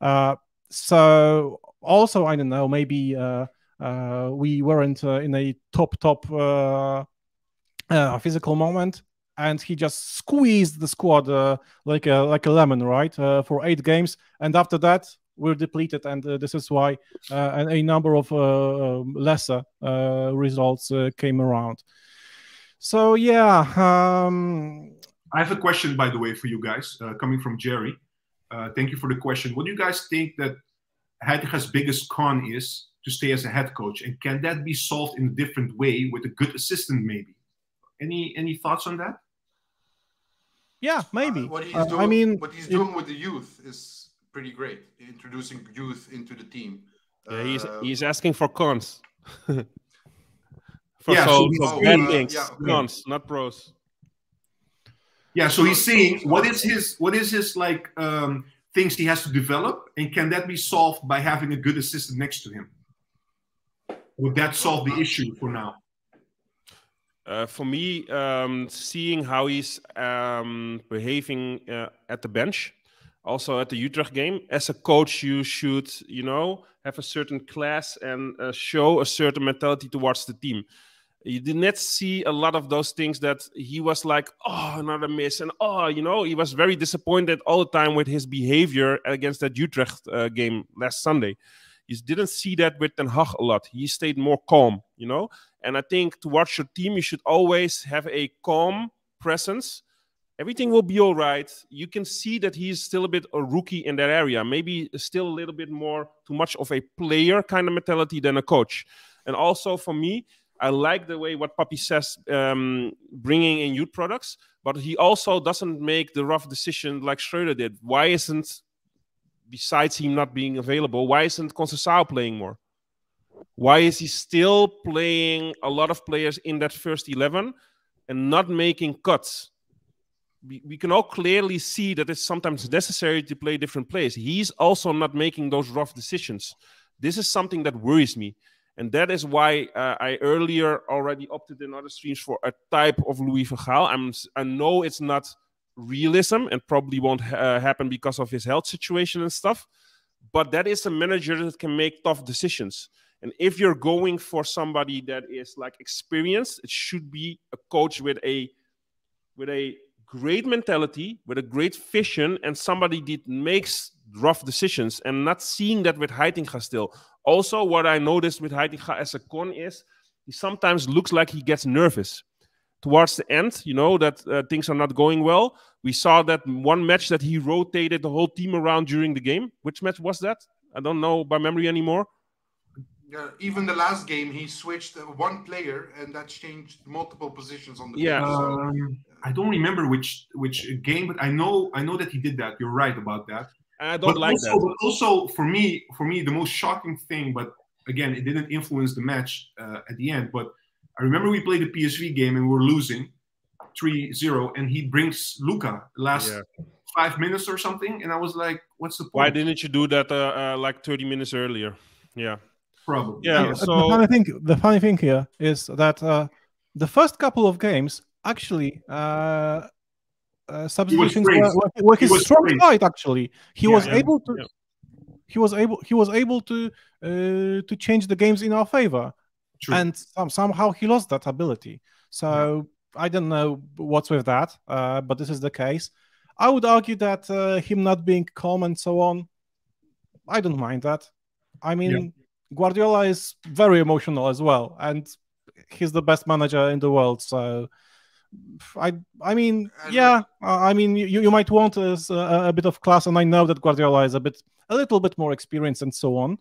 Uh, so also, I don't know, maybe we weren't in a top top physical moment and he just squeezed the squad uh, like a like a lemon, right, uh, for eight games, and after that we're depleted, and uh, this is why uh, a number of uh, um, lesser uh, results came around. So yeah, um... I have a question by the way for you guys, coming from Jerry. thank you for the question. What do you guys think that Heitinga's biggest con is to stay as a head coach, and can that be solved in a different way with a good assistant, maybe? Any any thoughts on that? Yeah, maybe. Uh, what he's uh, doing, I mean, what he's doing with the youth is pretty great. Introducing youth into the team. Yeah, he's uh, he's asking for cons. for yeah, so, so yeah, cons, not pros. Yeah, so he's saying what is his what is his like um, things he has to develop, and can that be solved by having a good assistant next to him? Would that solve the issue for now? Uh, for me, um, seeing how he's um, behaving uh, at the bench, also at the Utrecht game, as a coach, you should, you know, have a certain class and uh, show a certain mentality towards the team. You did not see a lot of those things that he was like, oh, another miss, and oh, you know, he was very disappointed all the time with his behavior against that Utrecht uh, game last Sunday. You didn't see that with Ten Hag a lot. He stayed more calm, you know. And I think to watch your team, you should always have a calm presence. Everything will be all right. You can see that he's still a bit a rookie in that area. Maybe still a little bit more too much of a player kind of mentality than a coach. And also for me, I like the way what Papi says, um, bringing in youth products, but he also doesn't make the rough decision like Schreuder did. Why isn't besides him not being available, why isn't Conceição playing more? Why is he still playing a lot of players in that first 11 and not making cuts? We, we can all clearly see that it's sometimes necessary to play different players. He's also not making those rough decisions. This is something that worries me. And that is why uh, I earlier already opted in other streams for a type of Louis van. I'm, I know it's not realism and probably won't ha uh, happen because of his health situation and stuff. But that is a manager that can make tough decisions. And if you're going for somebody that is like experienced, it should be a coach with a with a great mentality, with a great vision, and somebody that makes rough decisions. And not seeing that with Heitinga still. Also, what I noticed with Heitinga as a con is he sometimes looks like he gets nervous towards the end, you know, that uh, things are not going well. We saw that one match that he rotated the whole team around during the game. Which match was that? I don't know by memory anymore. Yeah, even the last game, he switched uh, one player, and that changed multiple positions on the Yeah. pitch. So, Um, I don't remember which which game, but I know I know that he did that. You're right about that. And I don't but like also, that. But also, for me, for me, the most shocking thing, but again, it didn't influence the match uh, at the end. But I remember we played the PSV game and we were losing 3-0, and he brings Lucca last Yeah. five minutes or something, and I was like, "What's the point?" Why didn't you do that uh, uh, like 30 minutes earlier? Yeah. Probably. Yeah, the so- funny thing, the funny thing here is that uh, the first couple of games actually uh, uh, substitutions were, were, his strong praised. side. Actually, he Yeah. was Yeah. able to. Yeah. He was able. He was able to uh, to change the games in our favor, True. and some, somehow he lost that ability. So I don't know what's with that, uh, but this is the case. I would argue that uh, him not being calm and so on, I don't mind that. I mean, Guardiola is very emotional as well, and he's the best manager in the world. So, I, I mean, And- yeah, uh, I mean, you, you might want a, a bit of class, and I know that Guardiola is a bit, a little bit more experienced and so on.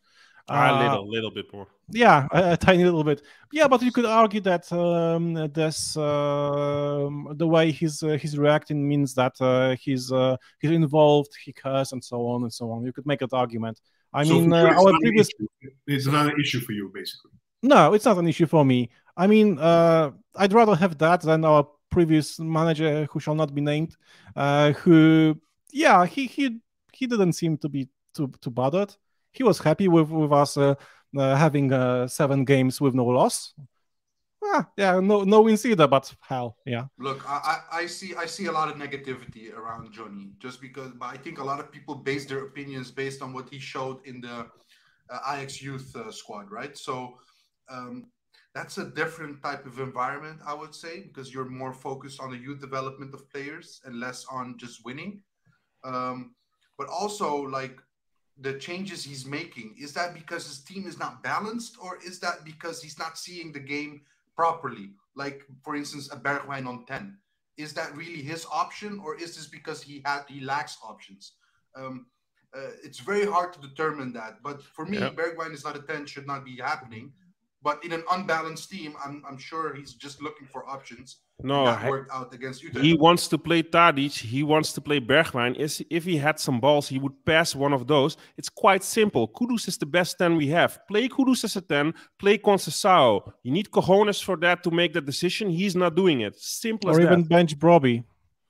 a Uh, little, little bit more. yeah, a, a tiny little bit. Yeah, but you could argue that um, this um the way he's uh, he's reacting means that uh, he's uh, he's involved, he cares, and so on and so on. You could make that argument. I So mean, uh, it's our not an previous issue. It's not an issue for you, basically. no, it's not an issue for me. I mean, uh, I'd rather have that than our previous manager, who shall not be named, uh, who, yeah, he he he didn't seem to be too too bothered. He was happy with with us uh, uh, having uh, seven games with no loss. Ah, yeah, no no wins either, but hell, yeah. Look, I, I, see I see a lot of negativity around Johnny just because, but I think a lot of people base their opinions based on what he showed in the uh, youth uh, squad, right? So um, that's a different type of environment, I would say, because you're more focused on the youth development of players and less on just winning. Um, but also, like the changes he's making, is that because his team is not balanced, or is that because he's not seeing the game properly? Like, for instance, a Bergwijn on 10. Is that really his option, or is this because he had he lacks options? Um, uh, it's very hard to determine that. But for me, Yeah. Bergwijn is not a 10, should not be happening. But in an unbalanced team, I'm, I'm sure he's just looking for options. No, that he- worked out against Utrecht. he wants to play Tadic. He wants to play Bergwijn. Is if he had some balls, he would pass one of those. It's quite simple. Kudus is the best 10 we have. Play Kudus as a 10. Play Conceição. You need cojones for that to make that decision. He's not doing it. Simple as Or even that. bench Brobbey.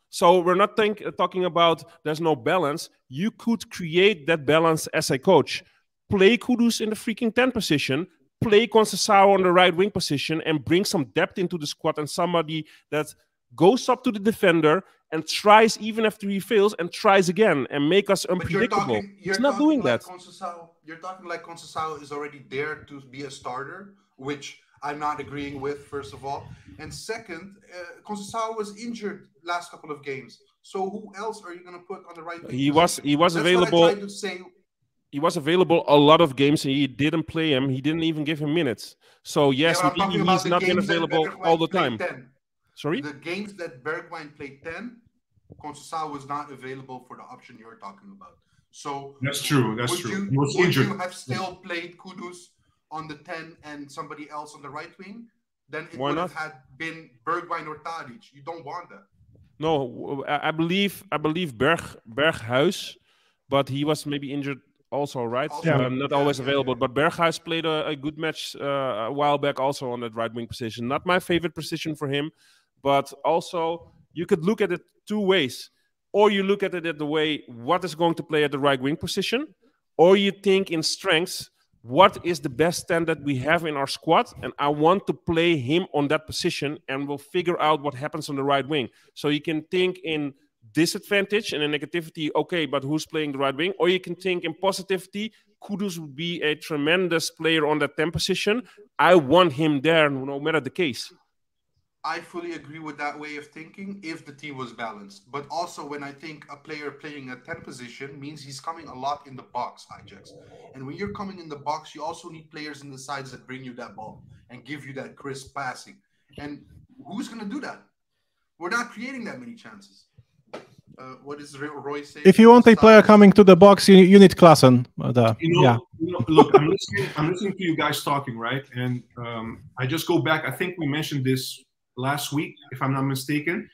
So we're not think, uh, talking about there's no balance. You could create that balance as a coach. Play Kudus in the freaking 10 position. Play Conceição on the right wing position and bring some depth into the squad and somebody that goes up to the defender and tries even after he fails and tries again and make us But you're unpredictable. talking, you're He's not doing like that. You're talking like Conceição is already there to be a starter, which I'm not agreeing with, first of all. And second, uh, Conceição was injured last couple of games. So who else are you going to put on the right wing He was he was That's available. He was available a lot of games and he didn't play him. He didn't even give him minutes. So yes, Yeah, but maybe he's not been available all the time. 10. Sorry. The games that Bergwijn played 10, Conceição was not available for the option you're talking about. So That's true. That's would true. You, was would injured. you have still played Kudus on the 10 and somebody else on the right wing? Then it Why would not? have had been Bergwijn or Tadic. You don't want that. No, w- I I believe I believe Berg Berghuis, but he was maybe injured also, right? Yeah. Uh, not always available. But Berghuis played a, a good match uh, a while back, also on that right wing position. Not my favorite position for him, but also you could look at it two ways, or you look at it at the way what is going to play at the right wing position, or you think in strengths. What is the best 10 that we have in our squad? And I want to play him on that position, and we'll figure out what happens on the right wing. So you can think in disadvantage and a negativity, okay, but who's playing the right wing? Or you can think in positivity, Kudus would be a tremendous player on that 10 position. I want him there no matter the case. I fully agree with that way of thinking if the team was balanced. But also, when I think a player playing a 10 position means he's coming a lot in the box, hijacks. And when you're coming in the box, you also need players in the sides that bring you that ball and give you that crisp passing. And who's going to do that? We're not creating that many chances. Uh, what is Roy saying? If you want a player coming to the box, you, you need Klaassen. Uh, you know, yeah. You know, look, I'm listening. I'm listening to you guys talking, right? And um, I just go back. I think we mentioned this last week, if I'm not mistaken.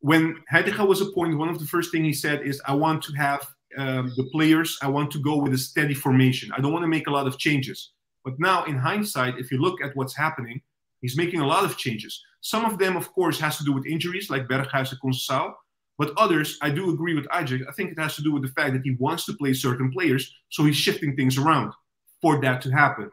When Heitinga was appointed, one of the first things he said is, "I want to have um, the players. I want to go with a steady formation. I don't want to make a lot of changes." But now, in hindsight, if you look at what's happening, he's making a lot of changes. Some of them, of course, has to do with injuries, like Berghuis and Conceição. But others, I do agree with EyeJax. I think it has to do with the fact that he wants to play certain players, so he's shifting things around for that to happen.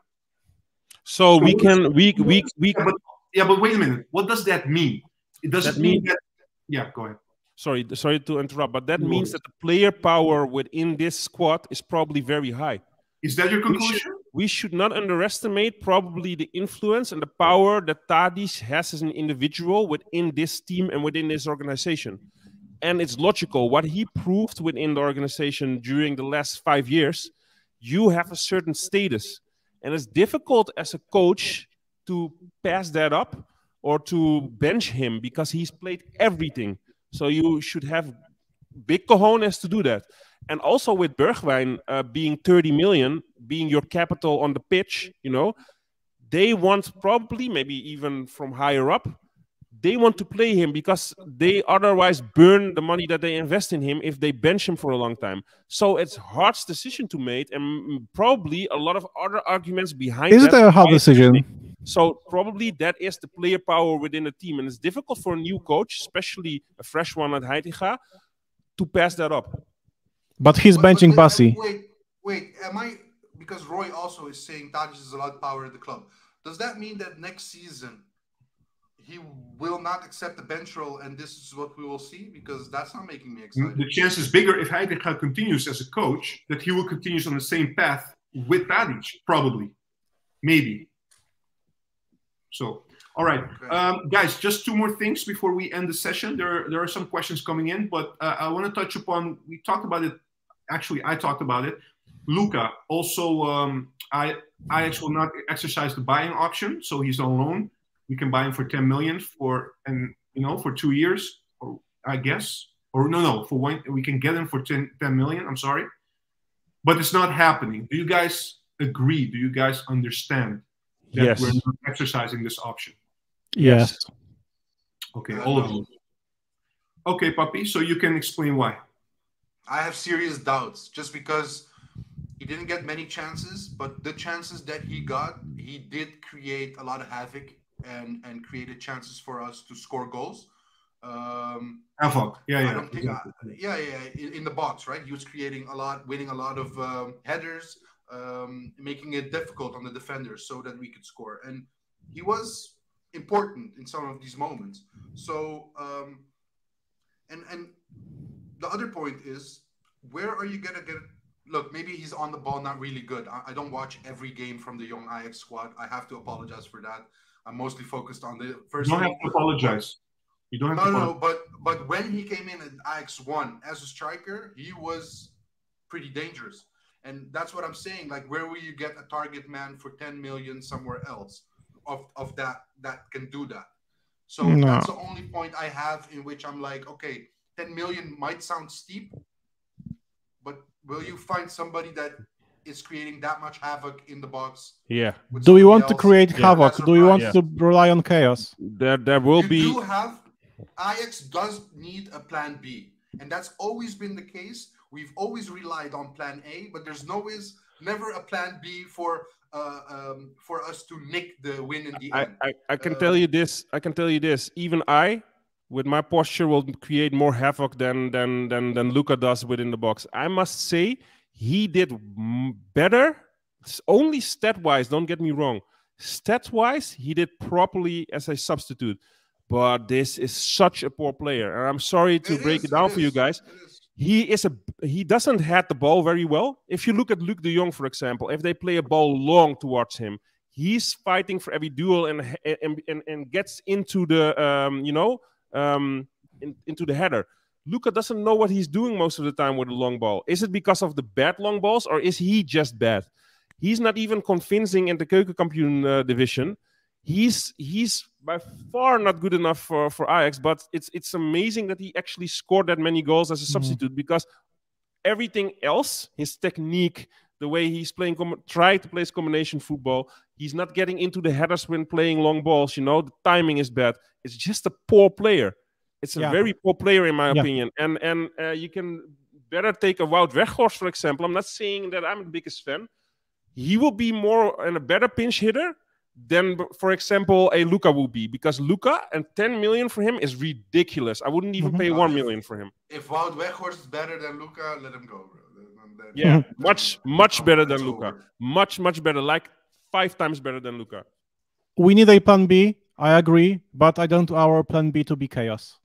So, so we can we we we. Yeah but, yeah, but wait a minute. What does that mean? It doesn't mean, mean that. Yeah, go ahead. Sorry, sorry to interrupt, but that no. means that the player power within this squad is probably very high. Is that your conclusion? We should, we should not underestimate probably the influence and the power that Tadic has as an individual within this team and within this organization and it's logical what he proved within the organization during the last five years you have a certain status. And it's difficult as a coach to pass that up or to bench him because he's played everything. So you should have big cojones to do that. And also with Bergwijn uh, being 30 million being your capital on the pitch you know they want probably maybe even from higher up they want to play him because they otherwise burn the money that they invest in him if they bench him for a long time. So it's hard decision to make, and probably a lot of other arguments behind. Is it a hard decision? So probably that is the player power within the team, and it's difficult for a new coach, especially a fresh one at Heitinga, to pass that up. But he's but, benching but, Bassey. Wait, wait, am I? Because Roy also is saying Tadic is a lot of power at the club. Does that mean that next season he will not accept the bench role, and this is what we will see because that's not making me excited. The chance is bigger if Heitinga continues as a coach that he will continue on the same path with Tadic, probably, maybe. So, all right, okay. um, guys, just two more things before we end the session. There, there are some questions coming in, but uh, I want to touch upon. We talked about it. Actually, I talked about it. Lucca also, um, I, I actually will not exercise the buying option, so he's on loan we can buy him for 10 million for and you know for two years or i guess or no no for one we can get him for 10, 10 million i'm sorry. But it's not happening. Do you guys agree? Do you guys understand that yes. we're not exercising this option? Yes. Okay all of you. Okay Papi so you can explain why. I have serious doubts. Just because he didn't get many chances but the chances that he got he did create a lot of havoc and and created chances for us to score goals. Um, yeah, yeah, I don't think, I, yeah, yeah, in, in, the box, right? He was creating a lot, winning a lot of um, headers, um, making it difficult on the defenders so that we could score. And he was important in some of these moments. So, um, and and the other point is, where are you gonna get? Look, maybe he's on the ball, not really good. I, I don't watch every game from the young Ajax squad. I have to apologize for that. I'm mostly focused on the first. You don't have to apologize. You don't have no, to. No, but but when he came in at Ajax one as a striker, he was pretty dangerous, and that's what I'm saying. Like, where will you get a target man for 10 million somewhere else of of that that can do that? So no. that's the only point I have in which I'm like, okay, 10 million might sound steep, but will you find somebody that is creating that much havoc in the box. Yeah. Do we want else. to create yeah. havoc? Do we want yeah. to rely on chaos? There, there will you be. Do have Ajax does need a plan B, and that's always been the case. We've always relied on plan A, but there's no always never a plan B for uh, um, for us to nick the win in the I, end. I, I can uh, tell you this. I can tell you this. Even I, with my posture, will create more havoc than than than than Lucca does within the box. I must say he did better. It's only stat wise, don't get me wrong. Stat wise, he did properly as a substitute. But this is such a poor player. And I'm sorry to it break is, it down it for is, you guys. He is a he doesn't have the ball very well. If you look at Luuk de Jong, for example, if they play a ball long towards him, he's fighting for every duel and and, and, and gets into the um, you know um, in, into the header. Lucca doesn't know what he's doing most of the time with a long ball. Is it because of the bad long balls or is he just bad? He's not even convincing in the Keukenkampioen uh, division. he's he's by far not good enough for for Ajax. But it's it's amazing that he actually scored that many goals as a Mhm. substitute because everything else, his technique, the way he's playing, com- try to play combination football, he's not getting into the headers when playing long balls. You know, the timing is bad. It's just a poor player. It's a Yeah. very poor player, in my Yeah. opinion. And and uh, you can better take a Wout Weghorst, for example. I'm not saying that I'm the biggest fan. He will be more and a better pinch hitter than, for example, a Lucca will be because Lucca and 10 million for him is ridiculous. I wouldn't even Mhm. pay 1 million for him. If Wout Weghorst is better than Lucca, let him go, bro. Then- then- Yeah, Mhm. much, much better than Lucca. over. Much, much better. Like five times better than Lucca. We need a plan B. I agree, but I don't want our plan B to be chaos.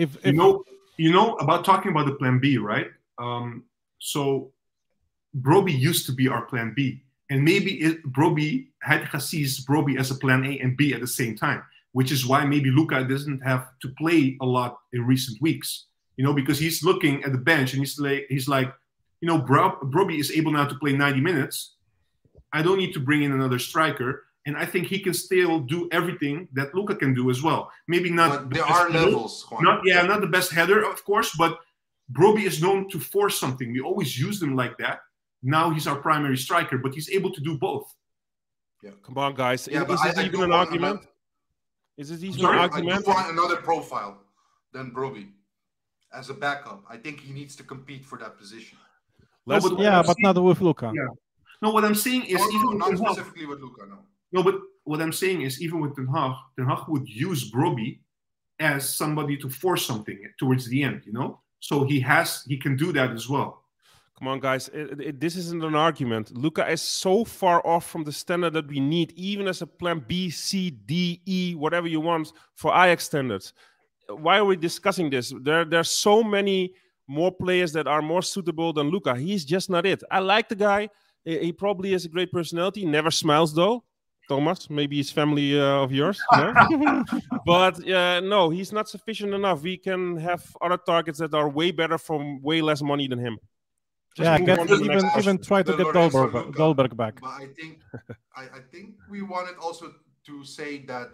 If, You know, you know about talking about the plan B, right? Um, so Brobbey used to be our plan B, and maybe it, Brobbey had sees Brobbey as a plan A and B at the same time, which is why maybe Lucca doesn't have to play a lot in recent weeks. You know, because he's looking at the bench and he's like, he's like, you know, Bro, Brobbey is able now to play 90 minutes. I don't need to bring in another striker. And I think he can still do everything that Lucca can do as well. Maybe not. But the there best are header, levels. Juan. not yeah, not the best header, of course, but Brobbey is known to force something. We always use him like that. Now he's our primary striker, but he's able to do both. Yeah, come on, guys. Yeah, is but is I- this I even do an argument? another- Is this even Sorry? an I argument? do want another profile than Brobbey as a backup. I think he needs to compete for that position. Let's- but- yeah, but seen- not with Lucca. Yeah. No, what I'm saying is No, no, even not with Ten specifically with Lucca, no. No, but what I'm saying is even with Ten Hag, Ten Hag would use Brobbey as somebody to force something towards the end, you know. So he has he can do that as well. Come on, guys. It- it- this isn't an argument. Lucca is so far off from the standard that we need, even as a plan B, C, D, E, whatever you want for Ajax standards. Why are we discussing this? There, there are so many more players that are more suitable than Lucca. He's just not it. I like the guy. He he probably has a great personality. Never smiles though. Tomasz, maybe he's family uh, of yours. No? but uh, no, he's not sufficient enough. We can have other targets that are way better from way less money than him. Just yeah, get, on to the next even even try to The get Lorenzo Dolberg, Lucca. Dolberg back. But I think I, I think we wanted also to say that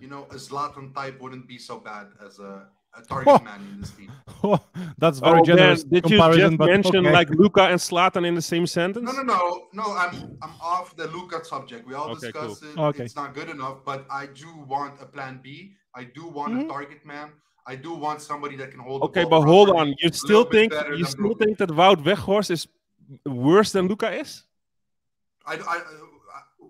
you know a Zlatan type wouldn't be so bad as a, a target man in this team. That's very Oh, man, generous did you just but mention okay. like Lucca and Zlatan in the same sentence? No, no, no, no. I'm I'm off the Lucca subject. We all Okay, cool. discussed it. Okay. It's not good enough, but I do want a plan B. I do want Mhm. a target man. I do want somebody that can hold. Okay, the ball but hold on. You still think you still Brobbey. think that Wout Weghorst is worse than Lucca is? I, I, I-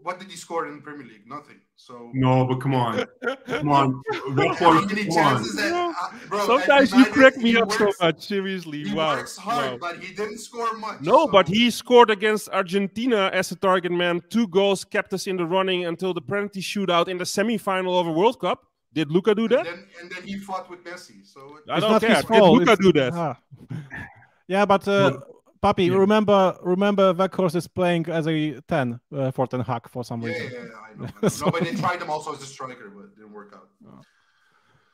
what did he score in the Premier League? Nothing. So. No, but come on, come on, How Weghorst, many come on. chances that, uh, bro, Sometimes you crack me he up so much. Seriously, He wow. works hard, wow. but he didn't score much. No, so- but he scored against Argentina as a target man. Two goals kept us in the running until the penalty shootout in the semi-final of a World Cup. Did Lucca do And that? then, and then he fought with Messi. So it- I It's don't care. his Did fault, Lucca it's- do that? Ah. Yeah, but uh, Papi, Yeah. remember remember Weghorst is playing as a 10 uh, for Ten Hag for some yeah, yeah, reason. yeah, I know. I know. So- No, but they tried him also as a striker, but it didn't work out.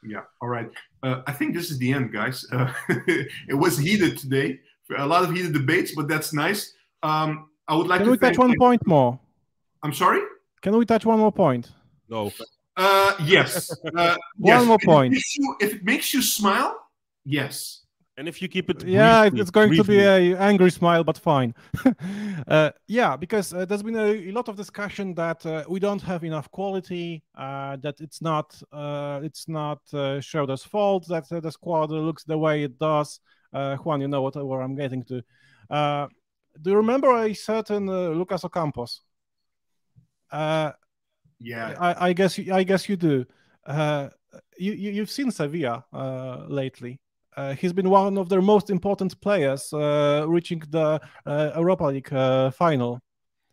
Yeah. All right. Uh, I think this is the end, guys. Uh, it was heated today. A lot of heated debates, but that's nice. Um, I would like Can to we touch thank- one point more? I'm sorry. Can we touch one more point? No. Uh, yes. Uh, One yes. more If point. makes you- if it makes you smile, yes. And if you keep it, yeah, briefly, it's going to be briefly. a angry smile, but fine. uh, yeah, because uh, there's been a, a lot of discussion that uh, we don't have enough quality, uh, that it's not uh, it's not uh, Schreuder's fault that uh, the squad looks the way it does. Uh, Juan, you know what where I'm getting to. Uh, do you remember a certain uh, Lucas Ocampos? Uh, Yeah. I, I guess you, I guess you do. Uh, you, you you've seen Sevilla uh, lately. Uh, he's been one of their most important players, uh, reaching the uh, Europa League uh, final.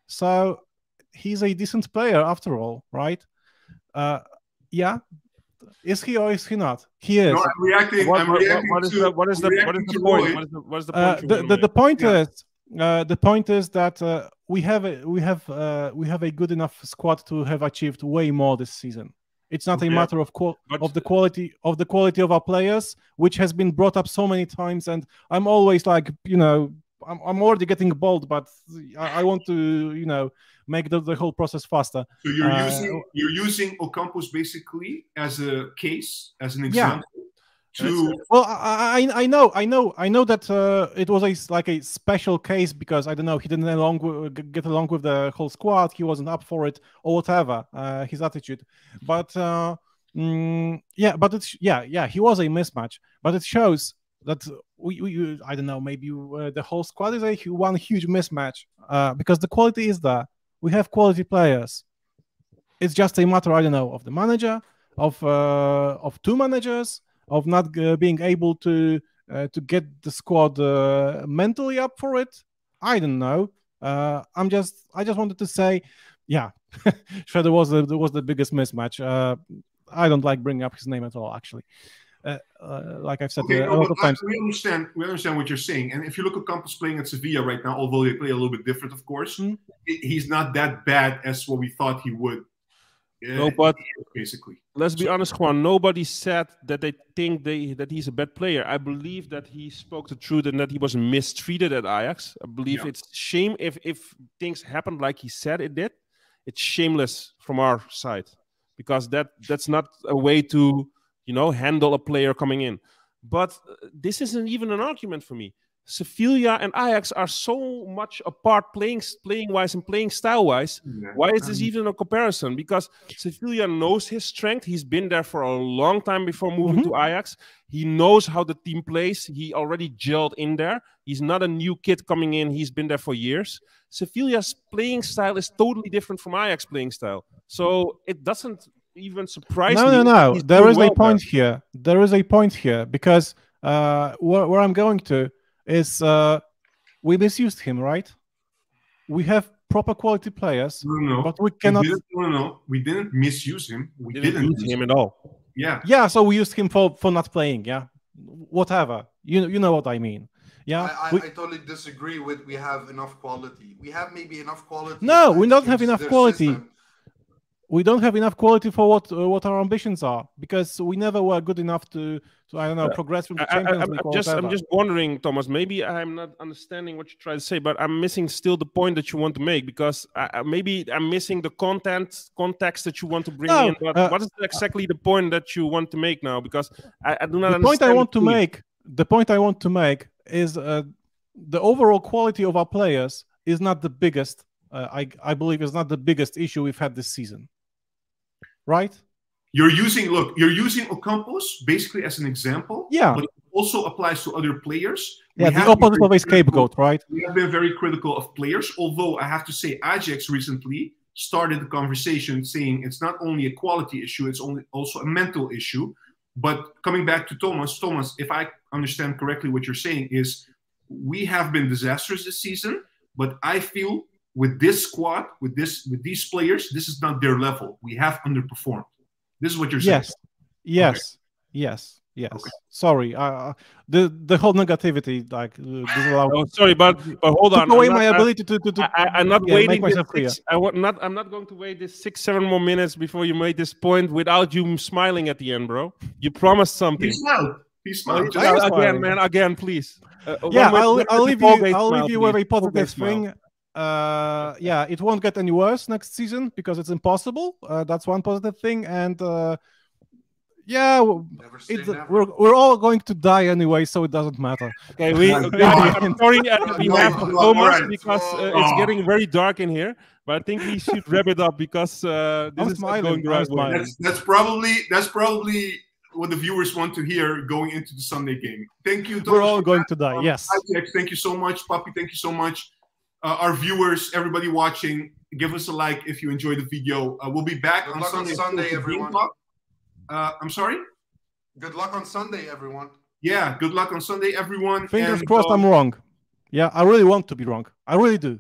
So he's a decent player after all, right? Uh, yeah. Is he or is he not? He is. No, I'm reacting. What, I'm what, what, reacting what is to, the what is I'm the what is the point? What is the what is the Uh, point? you the, the, the point Yeah. is uh, the point is that uh, we have a, we have uh, we have a good enough squad to have achieved way more this season. It's not a matter of qual- But- of the quality of the quality of our players, which has been brought up so many times, and I'm always like, you know, I'm, I'm already getting bold, but I, I want to, you know, make the, the whole process faster. So you're Uh, using you're using Ocampos basically as a case, as an example. To Well, I, I know I know I know that uh, it was a like a special case because I don't know he didn't along w- g- get along with the whole squad. He wasn't up for it or whatever. Uh, his attitude, but uh, mm, yeah, but it's yeah yeah he was a mismatch. But it shows that we, we I don't know maybe uh, the whole squad is a one huge mismatch uh, because the quality is there. We have quality players. It's just a matter I don't know of the manager of uh, of two managers of not uh, being able to uh, to get the squad uh, mentally up for it. I don't know. Uh, I'm just I just wanted to say, yeah, Schreuder was the was the biggest mismatch. Uh, I don't like bringing up his name at all, actually. Uh, uh, like I've said Okay, uh, a lot of times. We understand. We understand what you're saying. And if you look at Campos playing at Sevilla right now, although they play a little bit different, of course, Hmm. he's not that bad as what we thought he would. Uh, No, but basically, let's be honest, Juan. Nobody said that they think they that he's a bad player. I believe that he spoke the truth and that he was mistreated at Ajax. I believe Yeah. it's shame if if things happened like he said it did. It's shameless from our side because that that's not a way to you know handle a player coming in. But uh, this isn't even an argument for me. Sevilla and Ajax are so much apart playing playing wise and playing style wise. Yeah. Why is this Um, even a comparison? Because Sevilla knows his strength. He's been there for a long time before moving to Ajax. He knows how the team plays. He already gelled in there. He's not a new kid coming in. He's been there for years. Sevilla's playing style is totally different from Ajax playing style. So it doesn't even surprise no, me. no, no, no. There is well a point here. There is a point here because uh, where, where I'm going to is uh, we misused him, right? We have proper quality players, no, no, no. but we We cannot. didn't, no, no, no. We didn't misuse him. We didn't, Didn't use him at all. Yeah. Yeah, so we used him for for not playing. Yeah, whatever. You you know what I mean. Yeah. I, I, we- I totally disagree with we have enough quality. We have maybe enough quality. No, we don't have enough quality. system. We don't have enough quality for what uh, what our ambitions are because we never were good enough to to I don't know Uh, progress through the I, Champions am League just, I'm just wondering, Tomasz. Maybe I'm not understanding what you try to say, but I'm missing still the point that you want to make because I, I- maybe I'm missing the content context that you want to bring No, in. But uh, what is exactly the point that you want to make now? Because I, I do not the point I want to make the point I want to make is uh, the overall quality of our players is not the biggest. Uh, I I believe is not the biggest issue we've had this season. Right? You're using look. You're using Ocampos basically as an example. Yeah. But it also applies to other players. Yeah, We the of a scapegoat, right? We have been very critical of players, although I have to say EyeJax recently started the conversation saying it's not only a quality issue, it's only also a mental issue. But coming back to Tomasz, Tomasz, if I understand correctly, what you're saying is we have been disastrous this season, but I feel with this squad, with this with these players, this is not their level. We have underperformed. This is what you're saying. Yes, yes, yes, yes. Sorry, uh, the the whole negativity like uh, disallow Oh, sorry, but but hold took on. away I'm my not- ability to to, to I, I, am not yeah, make waiting. myself this clear. six, I want not. I'm not going to wait this six, seven more minutes before you made this point without you smiling at the end, bro. You promised something. He smiled. He smiled. I Just- am again, smiling. man. Again, please. Uh, yeah, when- when- I'll, I'll leave you. I'll smile, leave you with please. a Ball base positive smile. thing. Uh, yeah, it won't get any worse next season because it's impossible. Uh, that's one positive thing, and uh, yeah, w- Never say it's, never. we're we're all going to die anyway, so it doesn't matter. Okay, we. No, okay, no, I'm sorry on no, behalf of no, Tomasz because uh, Oh. it's getting very dark in here. But I think we should wrap it up because uh, this I'm is not smiling, going the I'm right way. That's that's probably that's probably what the viewers want to hear going into the Sunday game. Thank you. We're all going to die. Um, Yes. Thank you so much. Papi, thank you so much. Uh, our viewers, everybody watching, give us a like if you enjoyed the video. Uh, we'll be back Good on luck on Sunday. Sunday, with the everyone. Uh, I'm sorry. Good luck on Sunday, everyone. Yeah. Good luck on Sunday, everyone. Fingers And, crossed, uh, I'm wrong. Yeah, I really want to be wrong. I really do.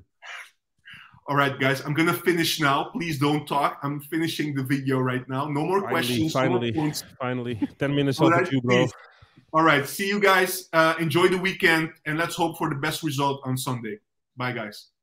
All right, guys. I'm gonna finish now. Please don't talk. I'm finishing the video right now. No more Finally, questions. no more finally, finally, ten minutes All off right, with you, bro. please. All right. See you guys. Uh, enjoy the weekend, and let's hope for the best result on Sunday. Bye, guys.